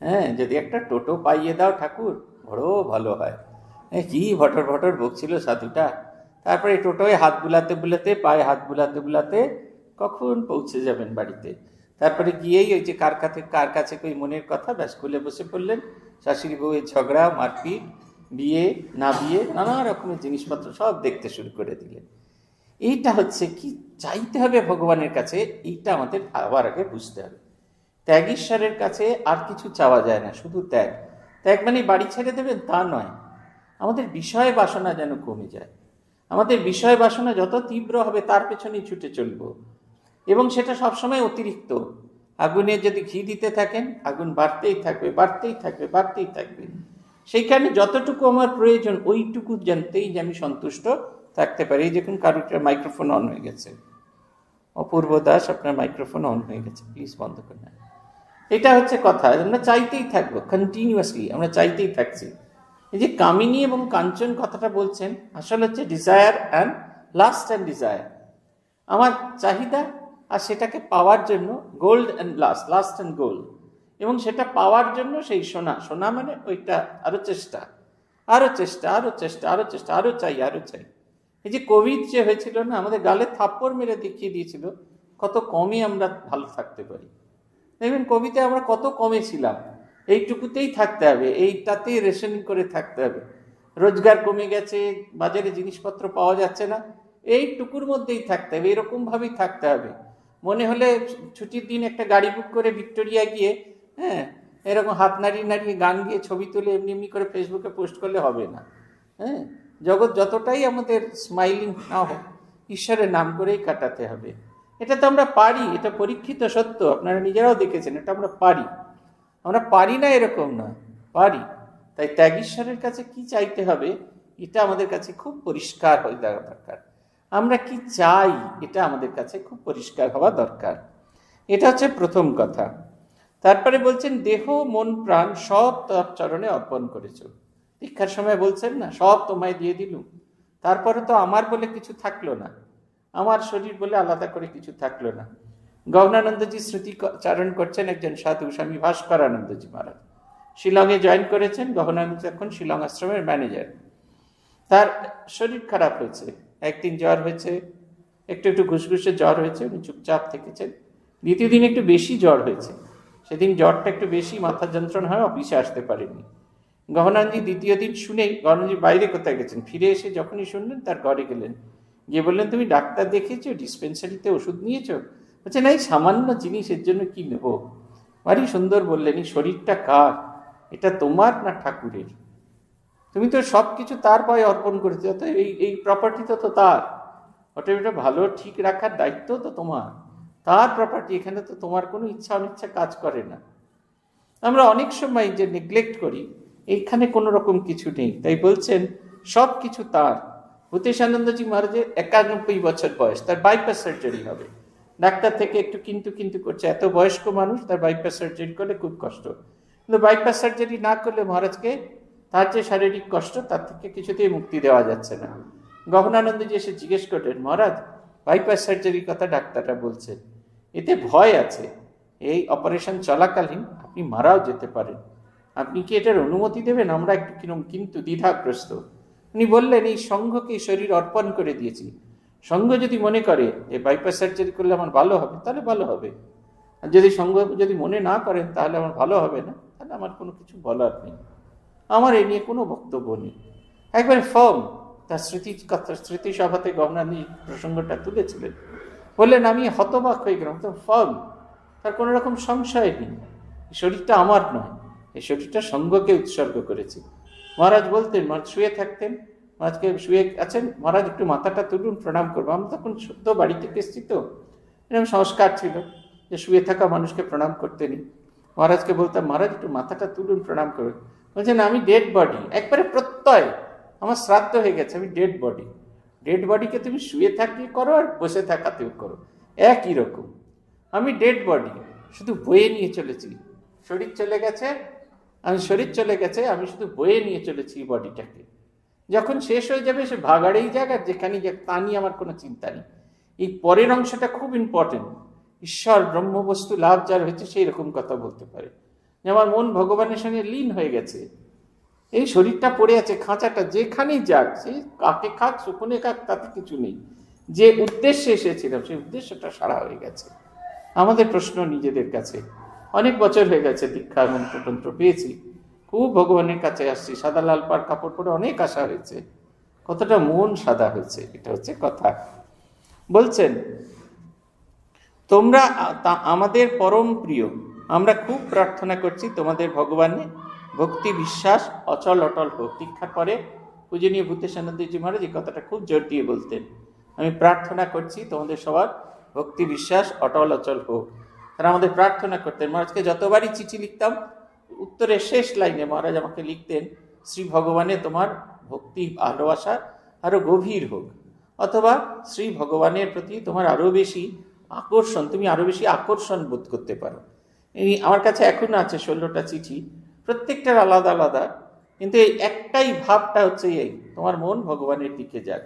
হ্যাঁ যদি একটা টোটো পাইয়ে দাও ঠাকুর, বড় ভালো হয়। হ্যাঁ কি ভটর ভটর বকছিল সাধুটা। তারপরে টোটোয় হাত বুলাতে বুলাতে, পায়ে হাত বুলাতে বুলাতে কখন পৌঁছে যাবেন বাড়িতে? তারপরে গিয়েই ওই যে কার কাছে কার কাছে কই মনের কথা, ব্যাস খুলে বসে পড়লেন। শাশুড়ি বউয়ের ঝগড়া, মারপিট, বিয়ে, না বিয়ে, নানা রকমের জিনিসপত্র সব দেখতে শুরু করে দিলেন। এইটা হচ্ছে কি, চাইতে হবে ভগবানের কাছে, এইটা আমাদের আবার আগে বুঝতে হবে। ত্যাগ ঈশ্বরের কাছে আর কিছু চাওয়া যায় না, শুধু ত্যাগ। ত্যাগ মানে বাড়ি ছেড়ে দেবেন তা নয়। আমাদের বিষয় বাসনা যেন কমে যায়। আমাদের বিষয় বাসনা যত তীব্র হবে, তার পেছনেই ছুটে চলব। এবং সেটা সবসময় অতিরিক্ত। আগুনে যদি ঘি দিতে থাকেন, আগুন বাড়তেই থাকবে বাড়তেই থাকবে বাড়তেই থাকবে। সেইখানে যতটুকু আমার প্রয়োজন, ওইটুকু জানতেই যে আমি সন্তুষ্ট থাকতে পারি। এই দেখুন কারোর মাইক্রোফোন অন হয়ে গেছে। অপূর্ব দাস, আপনার মাইক্রোফোন অন হয়ে গেছে। প্লিজ বন্ধ করে নেন এটা হচ্ছে কথা, আমরা চাইতেই থাকব কন্টিনিউয়াসলি আমরা চাইতেই থাকছি। এই যে কামিনী এবং কাঞ্চন কথাটা বলছেন, আসলে হচ্ছে desire and lust and desire আমার চাহিদা আর সেটাকে পাওয়ার জন্য gold and lust lust and gold. এবং সেটা পাওয়ার জন্য সেই সোনা সোনা মানে ওইটা আরও চেষ্টা আরও চেষ্টা আরও চেষ্টা আরও চেষ্টা আরও চাই আরও চাই। এই যে কোভিড যে হয়েছিল না, আমাদের গালে থাপ্পড় মেরে দেখিয়ে দিয়েছিল, কত কমই আমরা ভালো থাকতে পারি। দেখবেন কবিতে আমরা কত কমে ছিলাম, এইটুকুতেই থাকতে হবে, এইটাতেই রেশনিং করে থাকতে হবে। রোজগার কমে গেছে, বাজারে জিনিসপত্র পাওয়া যাচ্ছে না, এইটুকুর মধ্যেই থাকতে হবে, এরকমভাবেই থাকতে হবে। মনে হলে ছুটির দিন একটা গাড়ি বুক করে ভিক্টোরিয়া গিয়ে হ্যাঁ এরকম হাত নাড়িয়ে নাড়িয়ে গান গিয়ে ছবি তুলে এমনি এমনি করে ফেসবুকে পোস্ট করলে হবে না হ্যাঁ? জগৎ যতটাই আমাদের স্মাইলিং না হোক, ঈশ্বরের নাম করেই কাটাতে হবে। এটা তো আমরা পারি, এটা পরীক্ষিত সত্য, আপনারা নিজেরাও দেখেছেন, এটা আমরা পারি। আমরা পারি না এরকম না, পারি। তাই ত্যাগ ঈশ্বরের কাছে কি চাইতে হবে, এটা আমাদের কাছে খুব পরিষ্কার হয়ে দেওয়া দরকার। আমরা কি চাই? এটা আমাদের কাছে খুব পরিষ্কার হওয়া দরকার। এটা হচ্ছে প্রথম কথা। তারপরে বলছেন, দেহ, মন, প্রাণ সব তার চরণে অর্পণ করেছ। দীক্ষার সময় বলছেন, না, সব তোমায় দিয়ে দিলুম। তারপরে তো আমার বলে কিছু থাকল না। আমার শরীর বলে আলাদা করে কিছু থাকল না। গগনানন্দজি স্মৃতি চারণ করছেন একজন সাধু স্বামী ভাস্করানন্দজি মহারাজ। শিলংয়ে জয়েন করেছেন। গগনানন্দ এখন শিলং আশ্রমের ম্যানেজার। তার শরীর খারাপ হয়েছে। একদিন জ্বর হয়েছে, একটু একটু ঘুষঘুষে জ্বর হয়েছে, উনি চুপচাপ থেকেছেন। দ্বিতীয় দিন একটু বেশি জ্বর হয়েছে। সেদিন জ্বরটা একটু বেশি, মাথা যন্ত্রণা হয়, অফিসে আসতে পারেননি। গহনানজি দ্বিতীয় দিন শুনেই, গহনানজি বাইরে কোথায় গেছেন? ফিরে এসে যখনই শুনলেন, তার ঘরে গেলেন। গিয়ে বললেন, তুমি ডাক্তার দেখিয়েছো? ডিসপেন্সারিতে ওষুধ নিয়েছো? বলছে, না, এই সামান্য জিনিসের জন্য কি নেব? ভারী সুন্দর বললেন, এই শরীরটা কার? এটা তোমার না ঠাকুরের? তুমি তো সব কিছু তার পায়ে অর্পণ করেছ তো এই এই প্রপার্টি তো তার। ওটা এটা ভালো, ঠিক রাখার দায়িত্ব তো তোমার। তার প্রপার্টি এখানে তো তোমার কোনো ইচ্ছা অনিচ্ছা কাজ করে না। আমরা অনেক সময় যে নেগলেক্ট করি, এইখানে কোনো রকম কিছু নেই। তাই বলছেন সব কিছু তার। ভূতেশ আনন্দজি মহারাজের একানব্বই বছর বয়স, তার বাইপাস সার্জারি হবে। ডাক্তার থেকে একটু কিন্তু কিন্তু করছে। এত বয়স্ক মানুষ, তার বাইপাস সার্জারি করলে খুব কষ্ট। কিন্তু বাইপাস সার্জারি না করলে মহারাজকে তার যে শারীরিক কষ্ট, তার থেকে কিছুতেই মুক্তি দেওয়া যাচ্ছে না। গহনানন্দজি এসে জিজ্ঞেস করলেন, মহারাজ বাইপাস সার্জারির কথা ডাক্তাররা বলছেন এতে ভয় আছে। এই অপারেশন চলাকালীন আপনি মারাও যেতে পারেন। আপনি কি এটার অনুমতি দেবেন? আমরা একটু কিরম কিন্তু দ্বিধাগ্রস্ত। উনি বললেন, এই সংঘকে শরীর অর্পণ করে দিয়েছি। সংঘ যদি মনে করে যে বাইপাস সার্জারি করলে আমার ভালো হবে, তাহলে ভালো হবে। আর যদি সংঘ যদি মনে না করেন, তাহলে আমার ভালো হবে না। তাহলে আমার কোনো কিছু বলার নেই। আমার এ নিয়ে কোনো বক্তব্য নেই। একবারে ফর্ম তার স্মৃতি কথা স্মৃতি সভাতে গভর্নার প্রসঙ্গটা তুলেছিলেন। বললেন, আমি হতবাক হয়ে গেলাম। তো ফর্ম তার কোনো রকম সংশয় নেই। এই শরীরটা আমার নয়, এই শরীরটা সঙ্গকে উৎসর্গ করেছি। মহারাজ বলতেন, মহারাজ শুয়ে থাকতেন মহারাজকে শুয়ে আছেন? মহারাজ একটু মাথাটা তুলুন, প্রণাম করব। আমি তখন বাড়ি থেকে এসেছি তো। এরকম সংস্কার ছিল যে শুয়ে থাকা মানুষকে প্রণাম করতেনি মহারাজকে বলতাম, মহারাজ একটু মাথাটা তুলুন, প্রণাম করবেন বলছেন, আমি ডেড বডি একবারে প্রত্যয়। আমার শ্রাদ্ধ হয়ে গেছে, আমি ডেড বডি ডেড বডিকে তুমি শুয়ে থাকিয়ে করো আর বসে থাকাতেও করো। একই রকম। আমি ডেড বডি শুধু বয়ে নিয়ে চলেছি। শরীর চলে গেছে, আমি শরীর চলে গেছে, আমি শুধু বয়ে নিয়ে চলেছি বডিটাকে যখন শেষ হয়ে যাবে, সে ভাগাড়েই যাক আর যেখানে যাক তা নিয়ে আমার কোনো চিন্তা নেই। এই পরের অংশটা খুব ইম্পর্টেন্ট ঈশ্বর ব্রহ্মবস্তু লাভ যার হয়েছে, সেই রকম কথা বলতে পারে। যে আমার মন ভগবানের সঙ্গে লীন হয়ে গেছে। এই শরীরটা পড়ে আছে, খাঁচাটা যেখানেই যাক, সে কাকে খাক, শুকুনে খাক, তাতে কিছু নেই। যে উদ্দেশ্যে এসেছিলাম, সেই উদ্দেশ্যটা সারা হয়ে গেছে। আমাদের প্রশ্ন নিজেদের কাছে। অনেক বছর হয়ে গেছে দীক্ষা মন্ত্রতন্ত্র পেয়েছি। খুব ভগবানের কাছে আসছি। সাদা লাল পার কাপড় পরে অনেক আশা হয়েছে। কতটা মন সাদা হয়েছে, এটা হচ্ছে কথা। বলছেন, তোমরা আমাদের পরম প্রিয় আমরা খুব প্রার্থনা করছি তোমাদের ভগবানে ভক্তি বিশ্বাস, অচল, অটল হোক। দীক্ষার পরে পূজনীয় ভূতেশানন্দজি মহারাজ এই কথাটা খুব জোর দিয়ে বলতেন। আমি প্রার্থনা করছি তোমাদের সবার ভক্তি বিশ্বাস, অটল, অচল হোক। তারা আমাদের প্রার্থনা করতেন। মহারাজকে যতবারই চিঠি লিখতাম, উত্তরের শেষ লাইনে মহারাজ আমাকে লিখতেন, শ্রী ভগবানে তোমার ভক্তি, ভালোবাসা আরও গভীর হোক। অথবা, শ্রী ভগবানের প্রতি তোমার আরও বেশি আকর্ষণ, তুমি আরও বেশি আকর্ষণ বোধ করতে পারো। এই আমার কাছে এখনও আছে ষোলোটা চিঠি, প্রত্যেকটার আলাদা আলাদা, কিন্তু এই একটাই ভাবটা হচ্ছে এই, তোমার মন ভগবানের দিকে যাক।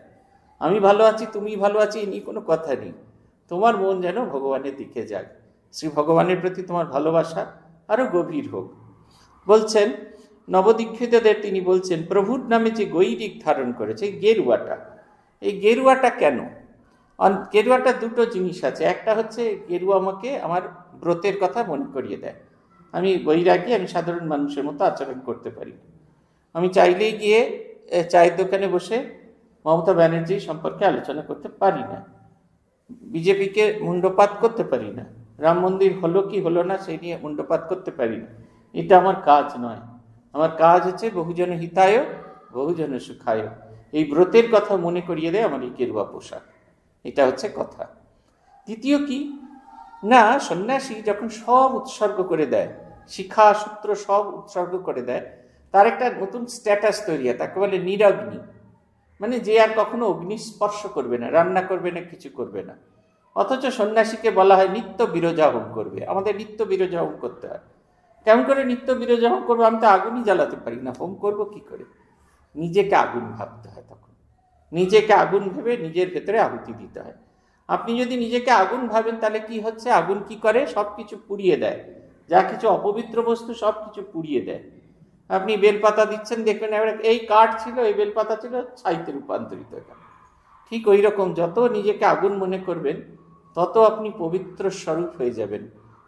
আমি ভালো আছি, তুমি ভালো আছি এই কোনো কথা নেই। তোমার মন যেন ভগবানের দিকে যাক। শ্রী ভগবানের প্রতি তোমার ভালোবাসা আরও গভীর হোক। বলছেন, নবদীক্ষিতদের তিনি বলছেন, প্রভুর নামে যে গৈরিক ধারণ করেছে গেরুয়াটা, এই গেরুয়াটা কেন? গেরুয়াটা দুটো জিনিস আছে। একটা হচ্ছে গেরুয়া আমাকে আমার ব্রতের কথা মনে করিয়ে দেয়। আমি বৈরাগী, আমি সাধারণ মানুষের মতো আচরণ করতে পারি। আমি চাইলেই গিয়ে চায়ের দোকানে বসে মমতা ব্যানার্জি সম্পর্কে আলোচনা করতে পারি না। বিজেপিকে মুন্ডপাত করতে পারি না। রাম মন্দির হলো কি হলো না সেই নিয়ে মুন্ডপাত করতে পারি না। এটা আমার কাজ নয়। আমার কাজ হচ্ছে বহুজন হিতায়, বহুজন সুখায়। এই ব্রতের কথা মনে করিয়ে দেয় আমার এই গেরুয়া পোশাক। এটা হচ্ছে কথা। দ্বিতীয় কি? না, সন্ন্যাসী যখন সব উৎসর্গ করে দেয় শিক্ষা সূত্র সব উৎসর্গ করে দেয়, তার একটা নতুন স্ট্যাটাস তৈরি হয়, তাকে বলে নিরগ্নি। মানে যে আর কখনো অগ্নি স্পর্শ করবে না, রান্না করবে না, কিছু করবে না। অথচ সন্ন্যাসীকে বলা হয় নিত্য বিরোজা হোম করবে, আমাদের নিত্য বিরোজা হোম করতে হয়। কেমন করে নিত্য বিরোজা হোম করব? আমি তো আগুনই জ্বালাতে পারি না, হোম করব কি করে? নিজেকে আগুন ভাবতে হয় তখন। নিজেকে আগুন ভেবে নিজের ভেতরে আহুতি দিতে হয়। আপনি যদি নিজেকে আগুন ভাবেন, তাহলে কি হচ্ছে? আগুন কি করে? সব কিছু পুড়িয়ে দেয়। যা কিছু অপবিত্র বস্তু সব কিছু পুড়িয়ে দেয়। আপনি বেলপাতা দিচ্ছেন, দেখবেন এই কাঠ ছিল, এই বেলপাতা ছিল ছাইতে রূপান্তরিত ঠিক ওই রকম, যত নিজেকে আগুন মনে করবেন, তত আপনি পবিত্র স্বরূপ হয়ে যাবেন।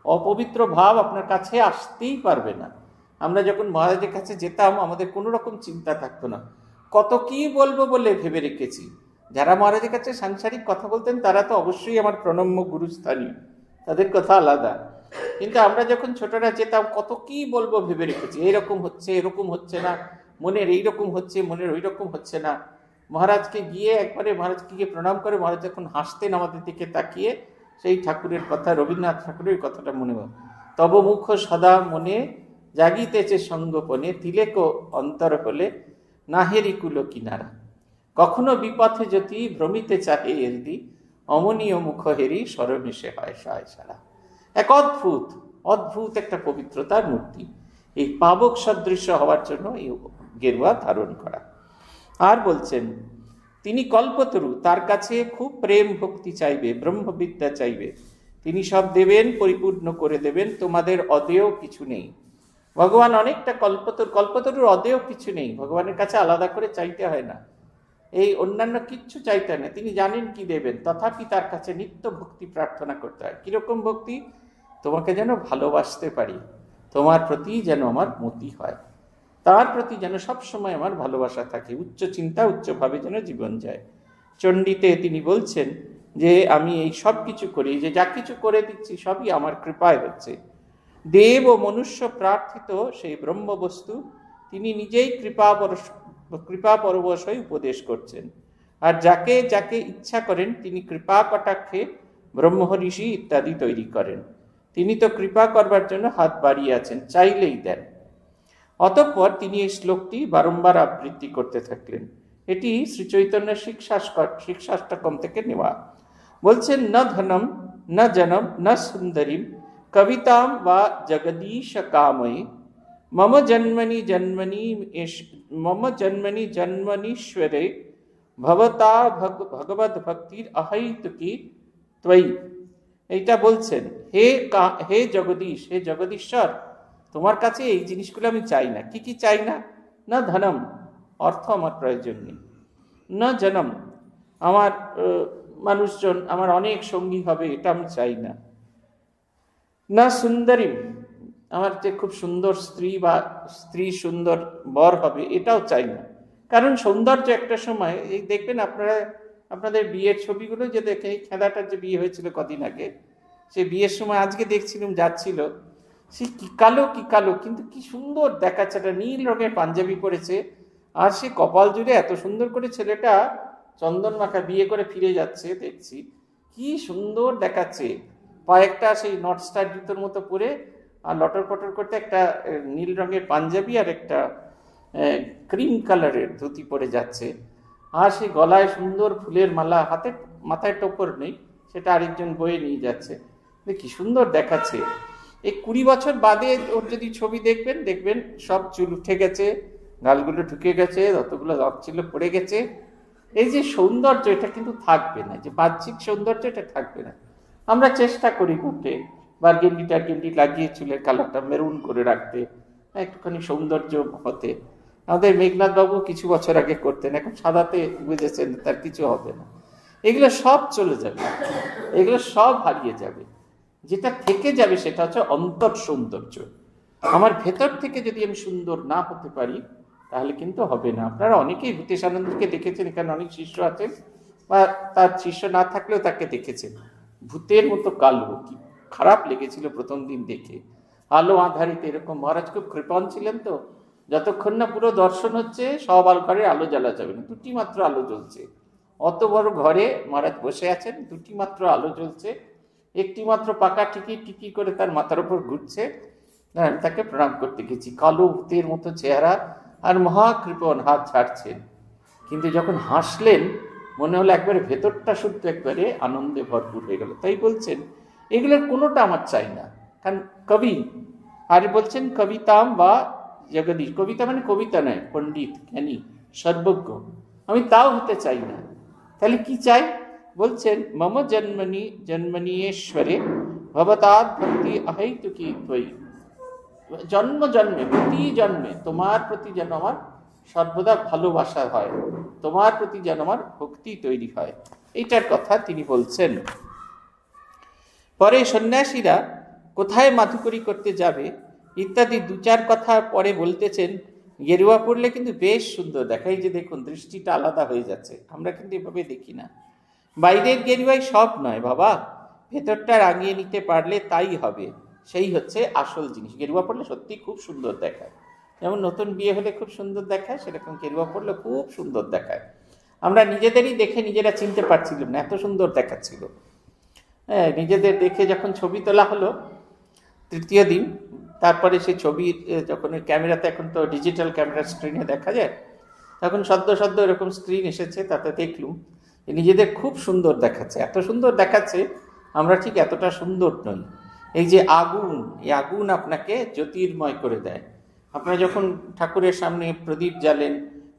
অপবিত্র ভাব আপনার কাছে আসতেই পারবে না। আমরা যখন মহারাজের কাছে যেতাম, আমাদের কোনো রকম চিন্তা থাকতো না। কত কি বলব বলে ভেবে রেখেছি। যারা মহারাজের কাছে সাংসারিক কথা বলতেন, তারা তো অবশ্যই আমার প্রণম্য গুরুস্থানীয় তাদের কথা আলাদা। কিন্তু আমরা যখন ছোটরা যেতাম, কত কি বলব ভেবে রেখেছি, এরকম হচ্ছে এরকম হচ্ছে না, মনের এইরকম হচ্ছে, মনের ওই রকম হচ্ছে না। মহারাজকে গিয়ে একবারে মহারাজকে গিয়ে প্রণাম করে, মহারাজ যখন হাসতেন আমাদের দিকে তাকিয়ে, সেই ঠাকুরের কথা, রবীন্দ্রনাথ ঠাকুরের কথাটা মনে হয় তব মুখ সদা মনে জাগিতেছে সঙ্গপনে, তিলেক অন্তর হলে নাহেরি কুলো কিনারা। কখনো বিপথে যদি ভ্রমিতে চাহে এরদি অমনীয় মুখ হেরি স্মরণেশে হয় সায় সারা এক অদ্ভুত অদ্ভুত একটা পবিত্রতার মূর্তি। এই পাবক সদৃশ্য হওয়ার জন্য এই গেরুয়া ধারণ করা। আর বলছেন, তিনি কল্পতরু, তার কাছে খুব প্রেম ভক্তি চাইবে, ব্রহ্মবিদ্যা চাইবে। তিনি সব দেবেন, পরিপূর্ণ করে দেবেন, তোমাদের অদেয় কিছু নেই। ভগবান অনেকটা কল্পতর, কল্পতরুর অদেয় কিছু নেই। ভগবানের কাছে আলাদা করে চাইতে হয় না। এই অন্যান্য কিচ্ছু চাইতে না তিনি জানেন কি দেবেন, তথাপি তার কাছে নিত্য ভক্তি প্রার্থনা করতে হয়। কীরকম ভক্তি? তোমাকে যেন ভালোবাসতে পারি, তোমার প্রতি যেন আমার মতি হয়। তার প্রতি যেন সবসময় আমার ভালোবাসা থাকে, উচ্চ চিন্তা উচ্চভাবে যেন জীবন যায়। চণ্ডীতে তিনি বলছেন যে, আমি এই সব কিছু করি, যে যা কিছু করে দিচ্ছি, সবই আমার কৃপায় হচ্ছে। দেব ও মনুষ্য প্রার্থিত সেই ব্রহ্মবস্তু, তিনি নিজেই কৃপা কৃপা পরবশ হয়ে উপদেশ করছেন। আর যাকে যাকে ইচ্ছা করেন, তিনি কৃপা কটাক্ষে ব্রহ্ম ঋষি ইত্যাদি তৈরি করেন। তিনি তো কৃপা করবার জন্য হাত বাড়িয়ে আছেন, চাইলেই দেন। অতঃপর তিনি এই শ্লোকটি বারংবার আবৃত্তি করতে থাকলেন। এটি শ্রী চৈতন্য শিক্ষাষ্টকম থেকে নেওয়া। বলছেন, না ধনম, না জনম, না সুন্দরীম, কবিতাম বা জগদীশ কাময়ী মম জন্মনি জন্মনি মম জন্মনি জন্মনীশ্বরে ভবতা ভগবত ভক্তির অহৈতুকি ত্বয়ী এইটা বলছেন, হে হে জগদীশ, হে জগদীশ্বর, তোমার কাছে এই জিনিসগুলো আমি চাই না। কি কি চাই না? না ধনম, অর্থ আমার প্রয়োজন নেই। না জনম, আমার মানুষজন, আমার অনেক সঙ্গী হবে, এটা আমি চাই না। না সুন্দরী আমার যে খুব সুন্দর স্ত্রী বা স্ত্রী সুন্দর বর হবে, এটাও চাই না। কারণ সৌন্দর্য একটা সময়, এই দেখবেন আপনারা, আপনাদের বিয়ের ছবিগুলো যে দেখে এই খেলাটার যে বিয়ে হয়েছিল কদিন আগে সে বিয়ের সময় আজকে দেখছিলাম, যাচ্ছিল, সে কি কালো কি কালো, কিন্তু কি সুন্দর দেখাচ্ছে, একটা নীল রঙের পাঞ্জাবি পরেছে, আর সে কপাল জুড়ে এত সুন্দর করে ছেলেটা চন্দন মাখা বিয়ে করে ফিরে যাচ্ছে, দেখছি, কি সুন্দর দেখাচ্ছে। পায়েকটা সেই নর্থ স্টার জুতোর মতো পরে আর লটর পটর করতে একটা নীল রঙের পাঞ্জাবি আর একটা ক্রিম কালারের ধুতি পরে যাচ্ছে। আর সে গলায় সুন্দর ফুলের মালা, হাতে, মাথায় টোপর নেই, সেটা আরেকজন বয়ে নিয়ে যাচ্ছে। কি সুন্দর দেখাচ্ছে। এই কুড়ি বছর বাদে ওর যদি ছবি দেখবেন দেখবেন সব চুল উঠে গেছে, গালগুলো ঢুকে গেছে, যতগুলো রক ছিল পড়ে গেছে। এই যে সৌন্দর্য, এটা কিন্তু থাকবে না। যে বাহ্যিক সৌন্দর্য, এটা থাকবে না। আমরা চেষ্টা করি করতে বা গেন্ডি গেন্ডি লাগিয়ে চুলের কালারটা মেরুন করে রাখতে, একটুখানি সৌন্দর্য হতে। আমাদের মেঘনাথ বাবু কিছু বছর আগে করতেন, এখন সাদাতে বুঝেছেন তার কিছু হবে না। এগুলো সব চলে যাবে, এগুলো সব হারিয়ে যাবে। যেটা থেকে যাবে সেটা হচ্ছে অন্তর সৌন্দর্য। আমার ভেতর থেকে যদি আমি সুন্দর না হতে পারি, তাহলে কিন্তু হবে না। আপনারা অনেকেই ভূতেশ আনন্দকে দেখেছেন, এখানে অনেক শিষ্য আছেন, বা তার শিষ্য না থাকলেও তাকে দেখেছেন। ভূতের মতো কালো কি খারাপ লেগেছিল প্রথম দিন দেখে। আলো আধারিত এরকম মহারাজ খুব কৃপণ ছিলেন তো। যতক্ষণ না পুরো দর্শন হচ্ছে, সব ঘরে আলো জ্বালা যাবে না, দুটি মাত্র আলো জ্বলছে। অত বড় ঘরে মহারাজ বসে আছেন, দুটি মাত্র আলো জ্বলছে। একটি মাত্র পাকা টিকি টিকি করে তার মাথার উপর ঘুরছে। আমি তাকে প্রণাম করতে গেছি। কালো ভূতের মতো চেহারা আর মহাকৃপণ হাত ছাড়ছেন। কিন্তু যখন হাসলেন, মনে হলো একবারে ভেতরটা শুদ্ধ, একবারে আনন্দে ভরপুর হয়ে গেল। তাই বলছেন এগুলোর কোনোটা আমার চাই না। কারণ কবি, আর বলছেন কবিতাম বা জগদীশ। কবিতা মানে কবিতা নয়, পণ্ডিত, জ্ঞানী, সর্বজ্ঞ। আমি তাও হতে চাই না। তাহলে কি চাই? বলছেন, মম জন্মনি জন্মনীশ্বরে ভবতাৎ ভক্তি অহৈতুকি ত্বয়ী। জন্ম জন্মে, প্রতি জন্মে তোমার প্রতি যেন আমার সর্বদা ভালোবাসা হয়। তোমার প্রতি যেন আমার ভক্তি তৈরি হয়। এইটার কথা তিনি বলছেন। পরে সন্ন্যাসীরা কোথায় মাধুকরী করতে যাবে ইত্যাদি দু চার কথা পরে বলতেছেন, গেরুয়া পড়লে কিন্তু বেশ সুন্দর দেখাই যে দেখুন, দৃষ্টিটা আলাদা হয়ে যাচ্ছে। আমরা কিন্তু এভাবে দেখি না। বাইরের গেরুয়াই সব নয় বাবা। ভেতরটা রাঙিয়ে নিতে পারলে তাই হবে। সেই হচ্ছে আসল জিনিস। গেরুয়া পড়লে সত্যি খুব সুন্দর দেখায়। যেমন নতুন বিয়ে হলে খুব সুন্দর দেখায়, সেরকম গেরুয়া পড়লে খুব সুন্দর দেখায়। আমরা নিজেদেরই দেখে নিজেরা চিনতে পারছিলাম না, এত সুন্দর দেখাচ্ছিল। হ্যাঁ নিজেদের দেখে যখন ছবি তোলা হলো, তৃতীয় দিন, তারপরে সেই ছবি যখন ক্যামেরাতে এখন তো ডিজিটাল ক্যামেরা স্ক্রিনে দেখা যায়, তখন সদ্য সদ্য এরকম স্ক্রিন এসেছে, তাতে দেখলুম নিজেদের খুব সুন্দর দেখাচ্ছে। এত সুন্দর দেখাচ্ছে, আমরা ঠিক এতটা সুন্দর নই। এই যে আগুন, এই আগুন আপনাকে জ্যোতির্ময় করে দেয়। আপনারা যখন ঠাকুরের সামনে প্রদীপ জ্বালেন,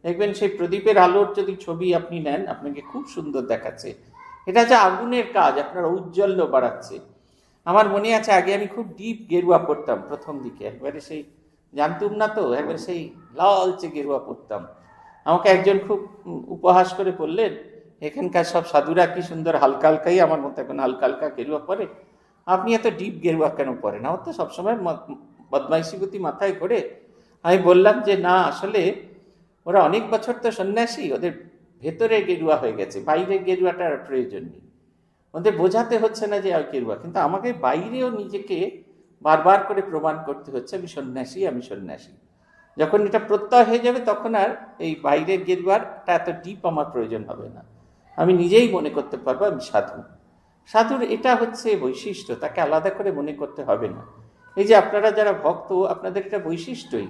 দেখবেন সেই প্রদীপের আলোর যদি ছবি আপনি নেন, আপনাকে খুব সুন্দর দেখাচ্ছে। এটা হচ্ছে আগুনের কাজ, আপনার ঔজ্জ্বল্য বাড়াচ্ছে। আমার মনে আছে, আগে আমি খুব ডিপ গেরুয়া পড়তাম প্রথম দিকে, একবারে সেই জানতুম না তো, একবারে সেই লালচে গেরুয়া পড়তাম। আমাকে একজন খুব উপহাস করে বললেন, এখানকার সব সাধুরা কি সুন্দর হালকা হালকাই, আমার মতো এখন হালকা হালকা গেরুয়া পরে? আপনি এত ডিপ গেরুয়া কেন পড়েন আমার তো সবসময় বদমাইশিগতি মাথায় করে আমি বললাম যে, না, আসলে ওরা অনেক বছর তো সন্ন্যাসী, ওদের ভেতরে গেরুয়া হয়ে গেছে, বাইরে গেরুয়াটার প্রয়োজন নেই। ওদের বোঝাতে হচ্ছে না যে গেরুয়া, কিন্তু আমাকে বাইরেও নিজেকে বারবার করে প্রমাণ করতে হচ্ছে, আমি সন্ন্যাসী আমি সন্ন্যাসী। যখন এটা প্রত্যয় হয়ে যাবে, তখন আর এই বাইরের গেরুয়ারটা এত ডিপ আমার প্রয়োজন হবে না। আমি নিজেই মনে করতে পারব আমি সাধু। সাধুর এটা হচ্ছে বৈশিষ্ট্য, তাকে আলাদা করে মনে করতে হবে না। এই যে আপনারা যারা ভক্ত, আপনাদের এটা বৈশিষ্ট্যই।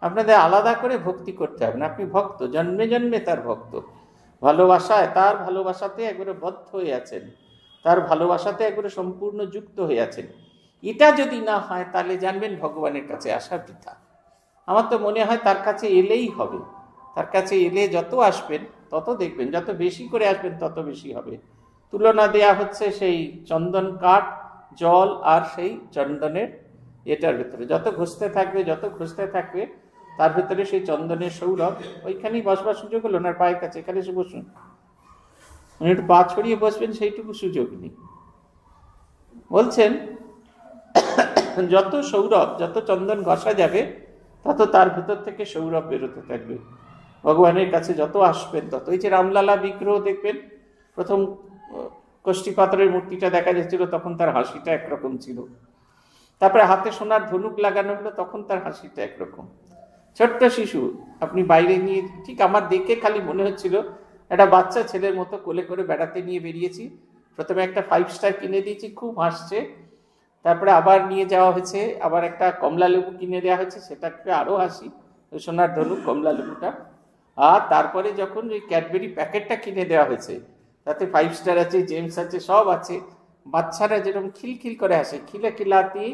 আপনাদের আলাদা করে ভক্তি করতে হবে না। আপনি ভক্ত, জন্মে জন্মে তার ভক্ত। ভালোবাসায়, তার ভালোবাসাতে একবারে বদ্ধ হয়ে আছেন। তার ভালোবাসাতে একবারে সম্পূর্ণ যুক্ত হয়ে আছেন। এটা যদি না হয়, তাহলে জানবেন ভগবানের কাছে আসা বৃথা আমার তো মনে হয় তার কাছে এলেই হবে। তার কাছে এলে যত আসবেন, তত দেখবেন। যত বেশি করে আসবেন, তত বেশি হবে। তুলনা দেয়া হচ্ছে সেই চন্দন কাঠ, জল আর সেই চন্দনের এটার ভেতরে। যত ঘষতে থাকবে, যত ঘষতে থাকবে তার ভেতরে সেই চন্দনের সৌরভ, ওইখানেই বসবার সুযোগ হলো ওনার পায়ের কাছে, এখানে এসে বসুন। উনি একটু পা ছড়িয়ে বসবেন, সেইটুকু সুযোগ নেই। বলছেন, যত সৌরভ, যত চন্দন ঘষা যাবে, তত তার ভেতর থেকে সৌরভ বেরোতে থাকবে। ভগবানের কাছে যত আসবেন, তত। এই যে রামলালা বিগ্রহ দেখবেন, প্রথম কষ্টি পাথরের মূর্তিটা দেখা যাচ্ছিল, তখন তার হাসিটা একরকম ছিল। তারপরে হাতে সোনার ধনুক লাগানো হলো, তখন তার হাসিটা একরকম। ছোট্ট শিশু, আপনি বাইরে নিয়ে, ঠিক আমার দেখে খালি মনে হচ্ছিল একটা বাচ্চা ছেলের মতো কোলে করে বেড়াতে নিয়ে বেরিয়েছি। প্রথমে একটা ফাইভ স্টার কিনে দিয়েছি, খুব হাসছে। তারপরে আবার নিয়ে যাওয়া হয়েছে, আবার একটা কমলা লেবু কিনে দেওয়া হয়েছে, সেটাকে আরও হাসি। সোনার ধনুক কমলা লেবুটা। আর তারপরে যখন ওই ক্যাডবেরি প্যাকেটটা কিনে দেওয়া হয়েছে, তাতে ফাইভ স্টার আছে জেমস আছে, সব আছে, বাচ্চারা যেরকম খিলখিল করে আসে খিলে খিলাতি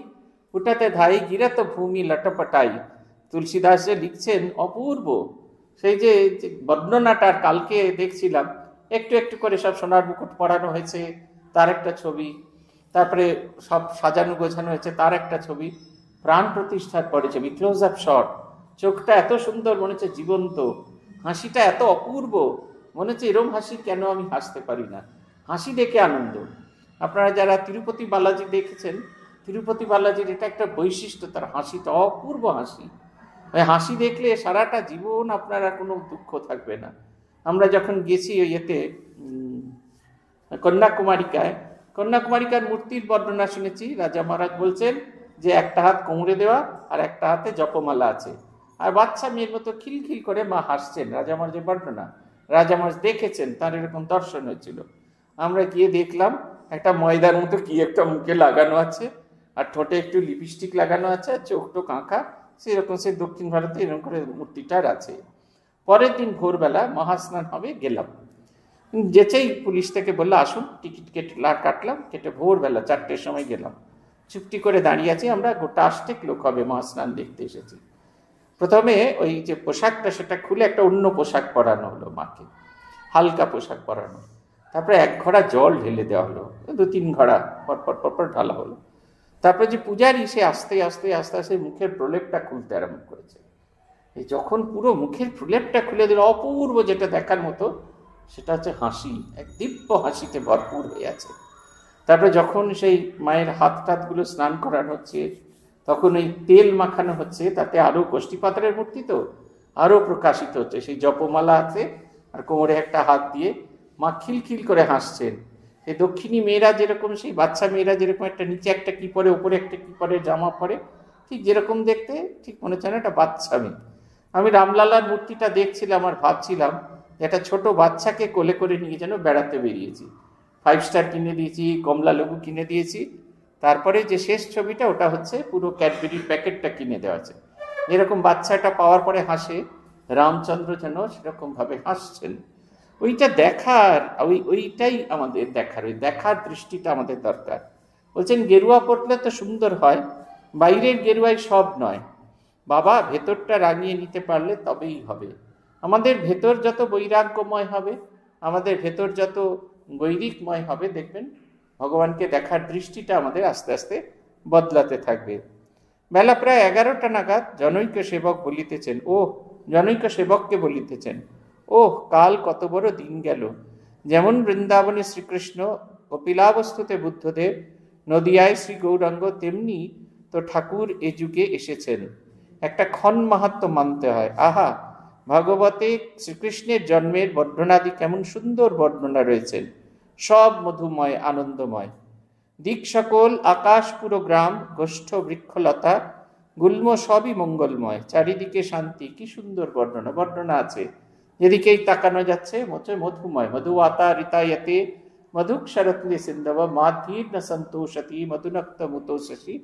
উঠাতে ধাই গিরে তো ভূমি, লটপটাই। তুলসীদাস যে লিখছেন অপূর্ব। সেই যে বর্ণনাটার কালকে দেখছিলাম, একটু একটু করে সব সোনার মুকুট পরানো হয়েছে, তার একটা ছবি, তারপরে সব সাজানো গোছানো হয়েছে, তার একটা ছবি, প্রাণ প্রতিষ্ঠার পরে ছবি ক্লোজ আপ শট চোখটা এত সুন্দর, মনে হচ্ছে জীবন্ত। হাসিটা এত অপূর্ব, মনে হচ্ছে এরম হাসি কেন আমি হাসতে পারি না? হাসি দেখে আনন্দ। আপনারা যারা তিরুপতি বালাজি দেখেছেন, তিরুপতি বালাজির এটা একটা বৈশিষ্ট্য, তার হাসিটা অপূর্ব হাসি। ওই হাসি দেখলে সারাটা জীবন আপনার আর কোনো দুঃখ থাকবে না। আমরা যখন গেছি ওই এতে কন্যাকুমারিকায়, কন্যাকুমারিকার মূর্তির বর্ণনা শুনেছি, রাজা মহারাজ বলছেন যে একটা হাত কোমরে দেওয়া আর একটা হাতে জপমালা আছে। আর বাচ্চা মেয়ের মতো খিলখিল করে মা হাসছেন, রাজা মহারাজের বর্ণনা। রাজা মহারাজ দেখেছেন, তার এরকম দর্শন হয়েছিল। আমরা গিয়ে দেখলাম, একটা ময়দার মতো কি একটা মুখে লাগানো আছে, আর ঠোঁটে একটু লিপস্টিক লাগানো আছে, আর চোখ টোক আঁকা। সেরকম সে দক্ষিণ ভারতে এরকম করে মূর্তিটার আছে পরের দিন ভোরবেলা মহাস্নান হবে, গেলাম। যেচেই পুলিশ থেকে বলল, আসুন, টিকিট কেটে কাটলাম, কেটে ভোরবেলা চারটের সময় গেলাম। চুপটি করে দাঁড়িয়ে আছি আমরা, গোটা আষ্টেক লোক হবে মহাস্নান দেখতে এসেছি। প্রথমে ওই যে পোশাকটা, সেটা খুলে একটা অন্য পোশাক পরানো হলো মাকে। হালকা পোশাক পরানো। তারপরে এক ঘড়া জল ঢেলে দেওয়া হলো দু তিন ঘড়া পরপর পরপর ঢালা হলো। তারপরে যে পূজারি, সে আস্তে আস্তে আস্তে আস্তে মুখের প্রলেপটা খুলতে আরম্ভ করেছে। এই যখন পুরো মুখের প্রলেপটা খুলে দিল, অপূর্ব যেটা দেখার মতো, সেটা হচ্ছে হাসি। এক দিব্য হাসিতে ভরপুর হয়ে আছে। তারপরে যখন সেই মায়ের হাত টাতগুলো স্নান করানো হচ্ছে, তখন ওই তেল মাখানো হচ্ছে, তাতে আরও পাথরের মূর্তি তো আরও প্রকাশিত হচ্ছে। সেই জপমালা আছে, আর কোমরে একটা হাত দিয়ে মা খিলখিল করে হাসছেন। এই দক্ষিণী মেয়েরা যেরকম, সেই বাচ্চা মেয়েরা যেরকম একটা নিচে একটা কি পরে উপরে একটা কি পরে, জামা পরে, ঠিক যেরকম দেখতে, ঠিক মনে হচ্ছে না একটা বাচ্চা মেয়ে। আমি রামলালার মূর্তিটা দেখছিলাম আর ভাবছিলাম একটা ছোট বাচ্চাকে কোলে করে নিয়ে যেন বেড়াতে বেরিয়েছি। ফাইভ স্টার কিনে দিয়েছি, কমলা লেবু কিনে দিয়েছি। তারপরে যে শেষ ছবিটা, ওটা হচ্ছে পুরো ক্যাডবেরির প্যাকেটটা কিনে দেওয়া আছে। যেরকম বাচ্চাটা পাওয়ার পরে হাসে, রামচন্দ্র যেন সেরকমভাবে হাসছেন। ওইটা দেখার, ওই, ওইটাই আমাদের দেখার, ওই দেখার দৃষ্টিটা আমাদের দরকার। বলছেন, গেরুয়া পড়লে তো সুন্দর হয়, বাইরের গেরুয়াই সব নয়। বাবা, ভেতরটা রাঙিয়ে নিতে পারলে তবেই হবে। আমাদের ভেতর যত বৈরাগ্যময় হবে, আমাদের ভেতর যত গৈরিকময় হবে, দেখবেন, ভগবানকে দেখার দৃষ্টিটা আমাদের আস্তে আস্তে বদলাতে থাকবে। বেলা প্রায় এগারোটা নাগাদ জনৈক সেবক বলিতেছেন ও জনৈক সেবককে বলিতেছেন। ও কাল কত বড় দিন গেল। যেমন বৃন্দাবনে শ্রীকৃষ্ণ কপিলাবস্তুতে বুদ্ধদেব, নদিয়ায় শ্রী গৌরাঙ্গ তেমনি তো ঠাকুর এ যুগে এসেছেন। একটা ক্ষণ মাহাত্ম মানতে হয়। আহা, ভাগবতে শ্রীকৃষ্ণের জন্মের বর্ণনাদি কেমন সুন্দর বর্ণনা রয়েছেন সব মধুময়, আনন্দময়। দিক সকল, আকাশ পুরো গ্রাম, গোষ্ঠ বৃক্ষলতা, গুল্ম সবই মঙ্গলময়। চারিদিকে শান্তি, কি সুন্দর বর্ণনা। বর্ণনা আছে। যেদিকেই তাকানো যাচ্ছে মধুময় মধু আতা রিতায়তে মধুক্ষরত্নে সিন্ধব মাধীর ন সন্তোষতি মধুনক্ত মুতোষী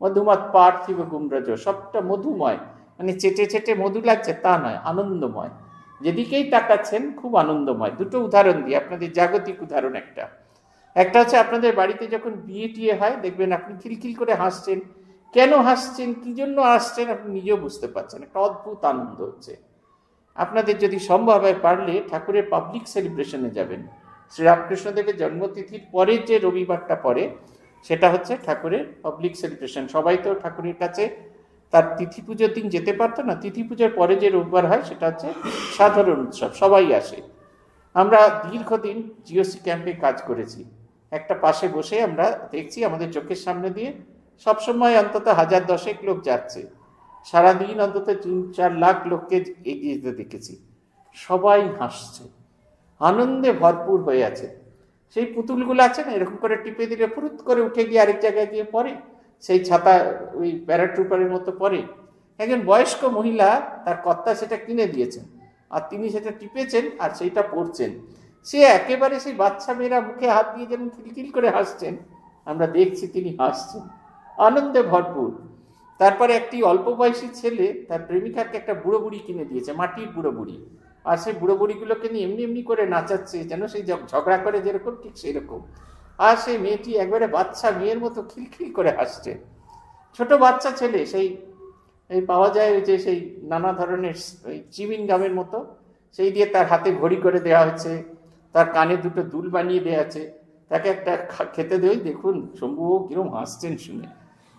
মধুমত পার্থিব গুমরজ সবটা মধুময় মানে চেটে চেটে মধু লাগছে তা নয় আনন্দময় যেদিকেই তাকাচ্ছেন খুব আনন্দময় দুটো উদাহরণ দিই আপনাদের জাগতিক উদাহরণ একটা একটা হচ্ছে আপনাদের বাড়িতে যখন বিয়ে টিয়ে হয়, দেখবেন আপনি খিলখিল করে হাসছেন। কেন হাসছেন? কি জন্য হাসছেন? আপনি নিজেও বুঝতে পারছেন একটা অদ্ভুত আনন্দ হচ্ছে। আপনাদের যদি সম্ভব হয়, পারলে ঠাকুরের পাবলিক সেলিব্রেশনে যাবেন। শ্রীরামকৃষ্ণদেবের জন্মতিথির পরে যে রবিবারটা পরে সেটা হচ্ছে ঠাকুরের পাবলিক সেলিব্রেশন সবাই তো ঠাকুরের কাছে তার তিথি পুজোর দিন যেতে পারতো না, তিথি পুজোর পরে যে রোববার হয়, সেটা হচ্ছে সাধারণ উৎসব, সবাই আসে। আমরা দীর্ঘদিন জিওসি ক্যাম্পে কাজ করেছি। একটা পাশে বসে আমরা দেখছি, আমাদের চোখের সামনে দিয়ে সবসময় অন্তত হাজার দশেক লোক যাচ্ছে। সারাদিন অন্তত তিন, চার লাখ লোককে এগিয়ে যেতে দেখেছি। সবাই হাসছে। আনন্দে ভরপুর হয়ে আছে। সেই পুতুলগুলো আছে না, এরকম করে টিপে দিলে ফুরুত করে উঠে গিয়ে আরেক জায়গায় গিয়ে পড়ে, সেই ছাতা ওই প্যারাট্রুপারের মতো পরে একজন বয়স্ক মহিলা তার কর্তা সেটা কিনে দিয়েছেন আর তিনি সেটা টিপেছেন আর সেইটা পড়ছেন। সে একেবারে সেই বাচ্চা মেয়েরা মুখে হাত দিয়ে যেন খিলখিল করে হাসছেন, আমরা দেখছি তিনি হাসছেন। আনন্দে ভরপুর। তারপরে একটি অল্প বয়সী ছেলে তার প্রেমিকাকে একটা বুড়ো বুড়ি কিনে দিয়েছে, মাটির বুড়ো বুড়ি। আর সেই বুড়ো বুড়িগুলোকে নিয়ে এমনি এমনি করে নাচাচ্ছে, যেন সেই ঝগড়া করে যেরকম, ঠিক সেরকম আর সেই মেয়েটি একবারে বাচ্চা, মেয়ের মতো খিলখিল করে হাসছে। ছোট বাচ্চা ছেলে, সেই, এই পাওয়া যায় যে সেই নানা ধরনের ওই চিমিন গামের মতো, সেই দিয়ে তার হাতে ঘড়ি করে দেওয়া হয়েছে, তার কানে দুটো দুল বানিয়ে দেওয়া আছে। তাকে একটা খেতে দেয় দেখুন, শম্ভু, কিরম হাসছেন শুনে।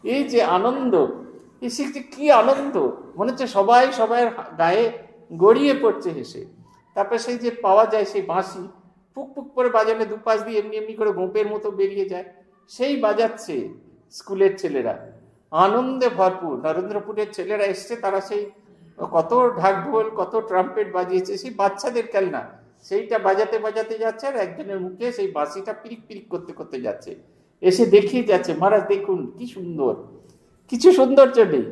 এই যে আনন্দ এসে যে কি আনন্দ? মনে হচ্ছে সবাই সবাই গায়ে গড়িয়ে পড়ছে হেসে। তারপরে সেই যে পাওয়া যায় সেই বাঁশি পুক পুক করে বাজালে দুপাশ দিয়ে এমনি এমনি করে গোপের মতো বেরিয়ে যায়। সেই বাজাচ্ছে স্কুলের ছেলেরা। আনন্দে ভরপুর। নরেন্দ্রপুরের ছেলেরা এসছে, তারা সেই কত ঢাক ঢোল, কত ট্রাম্পেট বাজিয়েছে, সেই বাচ্চাদের খেলনা। সেইটা বাজাতে বাজাতে যাচ্ছে আর একজনের মুখে সেই বাঁশিটা পিরিক পিরিক করতে করতে যাচ্ছে। এসে দেখিয়ে যাচ্ছে, মহারাজ, দেখুন, কি সুন্দর, কিছু সৌন্দর্য নেই।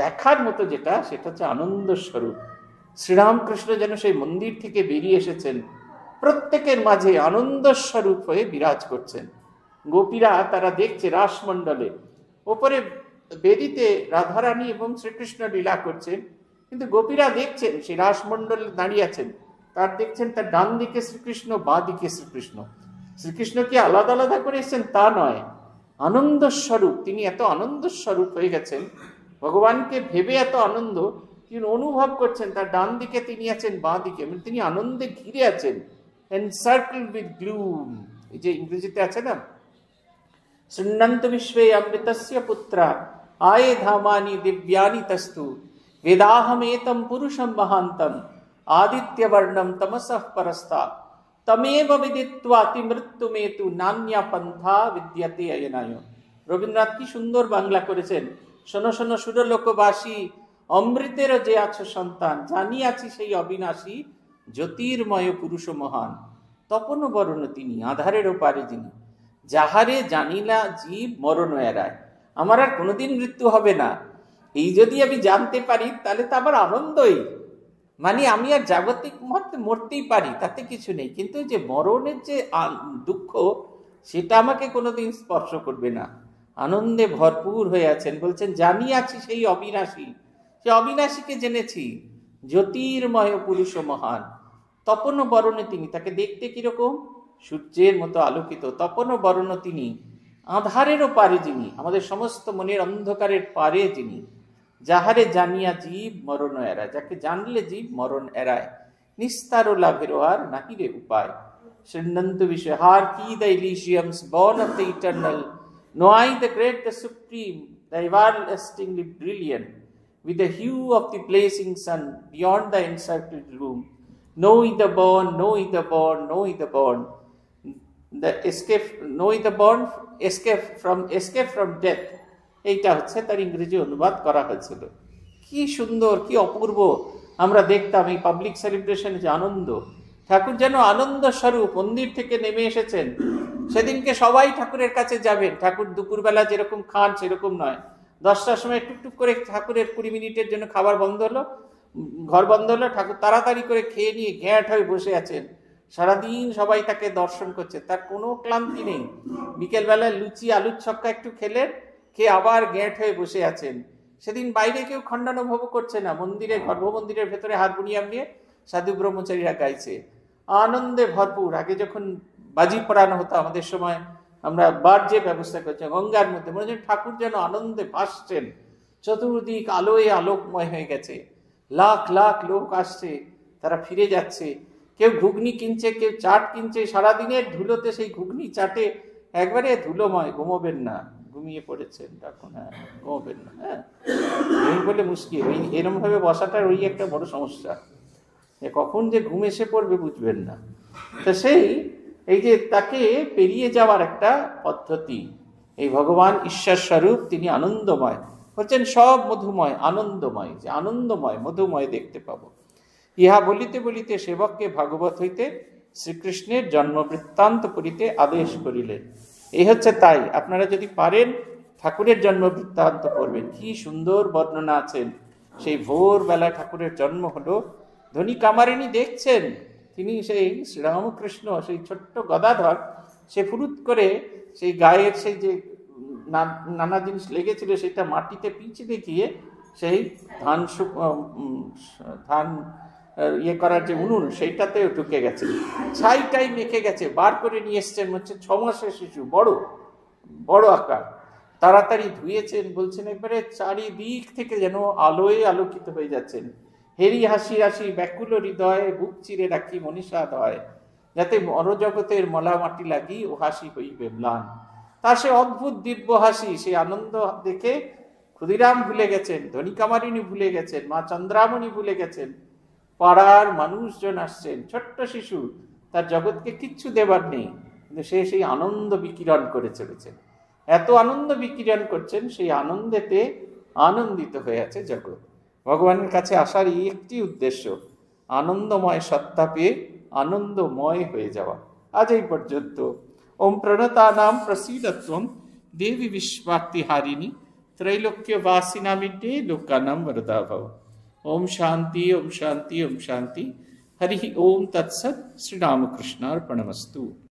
দেখার মতো যেটা, সেটা হচ্ছে আনন্দ স্বরূপ। শ্রীরামকৃষ্ণ যেন সেই মন্দির থেকে বেরিয়ে এসেছেন, প্রত্যেকের মাঝে আনন্দ স্বরূপ হয়ে বিরাজ করছেন। গোপীরা তারা দেখছে রাসমণ্ডলে, ওপরে বেদিতে রাধারানী এবং শ্রীকৃষ্ণ লীলা করছেন, কিন্তু গোপীরা দেখছেন, সেই রাসমণ্ডলে দাঁড়িয়ে আছেন, তার দেখছেন তার ডান দিকে শ্রীকৃষ্ণ বাঁ দিকে শ্রীকৃষ্ণ। শ্রীকৃষ্ণ কি আলাদা আলাদা করে এসেছেন তা নয়। আনন্দ স্বরূপ তিনি এত আনন্দ স্বরূপ হয়ে গেছেন, ভগবানকে ভেবে এত আনন্দ, তিনি অনুভব করছেন, তার ডান দিকে তিনি আছেন, বাঁ দিকে মানে তিনি আনন্দে ঘিরে আছেন এনসার্কেল উইথ গ্লুম এই যে ইংরেজিতে আছে না শৃণ্বন্ত বিশ্বে অমৃতস্য পুত্রা, আয়ে ধামানি দিব্যানি তস্তু, বেদাহমেতম পুরুষম মহান্তম, আদিত্যবর্ণম তমসঃ পরস্তা। তমেব বিদিত্বাতি মৃত্যুমেতু নান্যা পন্থা বিদ্যাতে অয়নায় রবীন্দ্রনাথ কি সুন্দর বাংলা করেছেন শোনো শোনো সুরলোকবাসী অমৃতের যে আছো সন্তান জানিয়াছি সেই অবিনাশী জ্যোতির্ময় পুরুষ মহান তপন বরণ তিনি আধারেরও ওপারে যিনি যাহারে জানিলা জীব মরণ এড়ায় আমার আর কোনোদিন মৃত্যু হবে না। এই যদি আমি জানতে পারি, তাহলে তো আবার আনন্দই। মানে আমি আর জাগতিক মরতে মরতেই পারি, তাতে কিছু নেই। কিন্তু যে মরণের যে দুঃখ, সেটা আমাকে কোনোদিন স্পর্শ করবে না। আনন্দে ভরপুর হয়ে আছেন, বলছেন জানি আছি সেই অবিনাশী, সে অবিনাশীকে জেনেছি, জ্যোতির্ময় পুরুষ মহান। তপন বরণে তিনি, তাকে দেখতে কীরকম? সূর্যের মতো আলোকিত, তপন বরণ তিনি, আধারেরও পারে যিনি, আমাদের সমস্ত মনের অন্ধকারের পারে যিনি। যাহারে জানিয়া জীব মরণ এড়ায় যাকে জানলে জীব মরণ এড়ায় নিস্তার লাভেরও আর নাহিরে উপায় শৃণন্ত বিষয় হার কি the Elysiums born of the eternal know I the great the supreme the everlastingly brilliant with the hue of the blazing sun beyond the encircled gloom. Know ye the born, know ye the born, know ye the born. The escape, know ye the born, escape from escape from death. এইটা হচ্ছে তার ইংরেজি অনুবাদ করা হয়েছিল। কি সুন্দর, কি অপূর্ব। আমরা দেখতাম এই পাবলিক সেলিব্রেশনে যে আনন্দ। ঠাকুর যেন আনন্দ স্বরূপ মন্দির থেকে নেমে এসেছেন। সেদিনকে সবাই ঠাকুরের কাছে যাবেন। ঠাকুর দুপুরবেলা যেরকম খান, সেরকম নয়। দশটার সময় টুকটুক করে ঠাকুরের কুড়ি মিনিটের জন্য খাবার বন্ধ হলো। ঘর বন্ধ হলো। ঠাকুর তাড়াতাড়ি করে খেয়ে নিয়ে ঘ্যাঁট হয়ে বসে আছেন। সারাদিন সবাই তাকে দর্শন করছে। তার কোনো ক্লান্তি নেই। বিকেলবেলায় লুচি, আলুর ছক্কা একটু খেলেন। খেয়ে আবার গ্যাঁট হয়ে বসে আছেন? সেদিন বাইরে কেউ খণ্ডানুভব করছে না। মন্দিরে, গর্ভমন্দিরের ভেতরে হারমোনিয়াম নিয়ে সাধু ব্রহ্মচারীরা গাইছে। আনন্দে ভরপুর। আগে যখন বাজি পড়ানো হতো আমাদের সময়, আমরা বার্জে ব্যবস্থা করছি, গঙ্গার মধ্যে। মনে হচ্ছে ঠাকুর যেন আনন্দে ভাসছেন। চতুর্দিক আলোয় আলোকময় হয়ে গেছে। লাখ লাখ লোক আসছে, তারা ফিরে যাচ্ছে। কেউ ঘুগনি কিনছে, কেউ চাট কিনছে। সারাদিনের ধুলোতে সেই ঘুগনি চাটে একবারে ধুলোময়, ঘুমোবেন না। ঘুমিয়ে পড়েছেন, তখন হ্যাঁ ঘুমোবেন না হ্যাঁ? এই বলে মুশকিল। ওই এরম ভাবে বসাটার ওই একটা বড় সমস্যা। যে কখন যে ঘুম এসে পড়বে বুঝবেন না। তো সেই, এই যে তাকে পেরিয়ে যাওয়ার একটা পদ্ধতি, এই ভগবান ঈশ্বর স্বরূপ তিনি আনন্দময় হচ্ছেন সব মধুময়, আনন্দময়, যে আনন্দময়, মধুময় দেখতে পাবো। ইহা বলিতে বলিতে সেবককে ভাগবত হইতে শ্রীকৃষ্ণের জন্ম বৃত্তান্ত করিতে আদেশ করিলেন। এই হচ্ছে তাই। আপনারা যদি পারেন, ঠাকুরের জন্ম বৃত্তান্ত করবেন। কি সুন্দর বর্ণনা আছেন। সেই ভোরবেলা ঠাকুরের জন্ম হলো। ধনী কামারিনী দেখছেন। তিনি সেই শ্রীরামকৃষ্ণ, সেই ছোট্ট গদাধর, সে ফুরুত করে সেই গায়ের সেই যে নানা জিনিস লেগেছিল, সেটা মাটিতে পিছিয়ে দেখিয়ে সেই ধান ধান ইয়ে করার যে উনুন, সেইটাতেও ঢুকে গেছে। ছাইটাই মেখে গেছে, বার করে নিয়ে এসছেন হচ্ছে ছ মাসের শিশু, বড় বড় আকার। তাড়াতাড়ি ধুয়েছেন, বলছেন, একবারে চারিদিক থেকে যেন আলোয় আলোকিত হয়ে যাচ্ছেন। হেরি হাসি হাসি, ব্যাকুল হৃদয়ে বুক চিরে রাখি মনীষা দয়। যাতে মরজগতের মলা মাটি লাগি ও হাসি হইবে ম্লান। তার সে অদ্ভুত দিব্য হাসি, সে আনন্দ দেখে ক্ষুদিরাম ভুলে গেছেন ধনিকামারিনী ভুলে গেছেন, মা চন্দ্রামণি ভুলে গেছেন। পাড়ার মানুষজন আসছেন, ছোট্ট শিশু, তার জগৎকে কিচ্ছু দেবার নেই, কিন্তু সে সেই আনন্দ বিকিরণ করে চলেছে এত আনন্দ বিকিরণ করছেন, সেই আনন্দেতে আনন্দিত হয়ে আছে জগৎ। ভগবানের কাছে আসার এই একটি উদ্দেশ্য, আনন্দময় সত্তা পেয়ে আনন্দময় হয়ে যাওয়া। আজ এই পর্যন্ত। ওম প্রণতা নাম প্রসীদত্বম দেবী বিশ্বাপ্তি হারিণী ত্রৈলোক্য বাসিনামিডে লোকানাম বরদাভাব ओम शांति ओम शांति ओम शांति। हरि ओम तत्सत श्री रामकृष्णार्पणमस्तु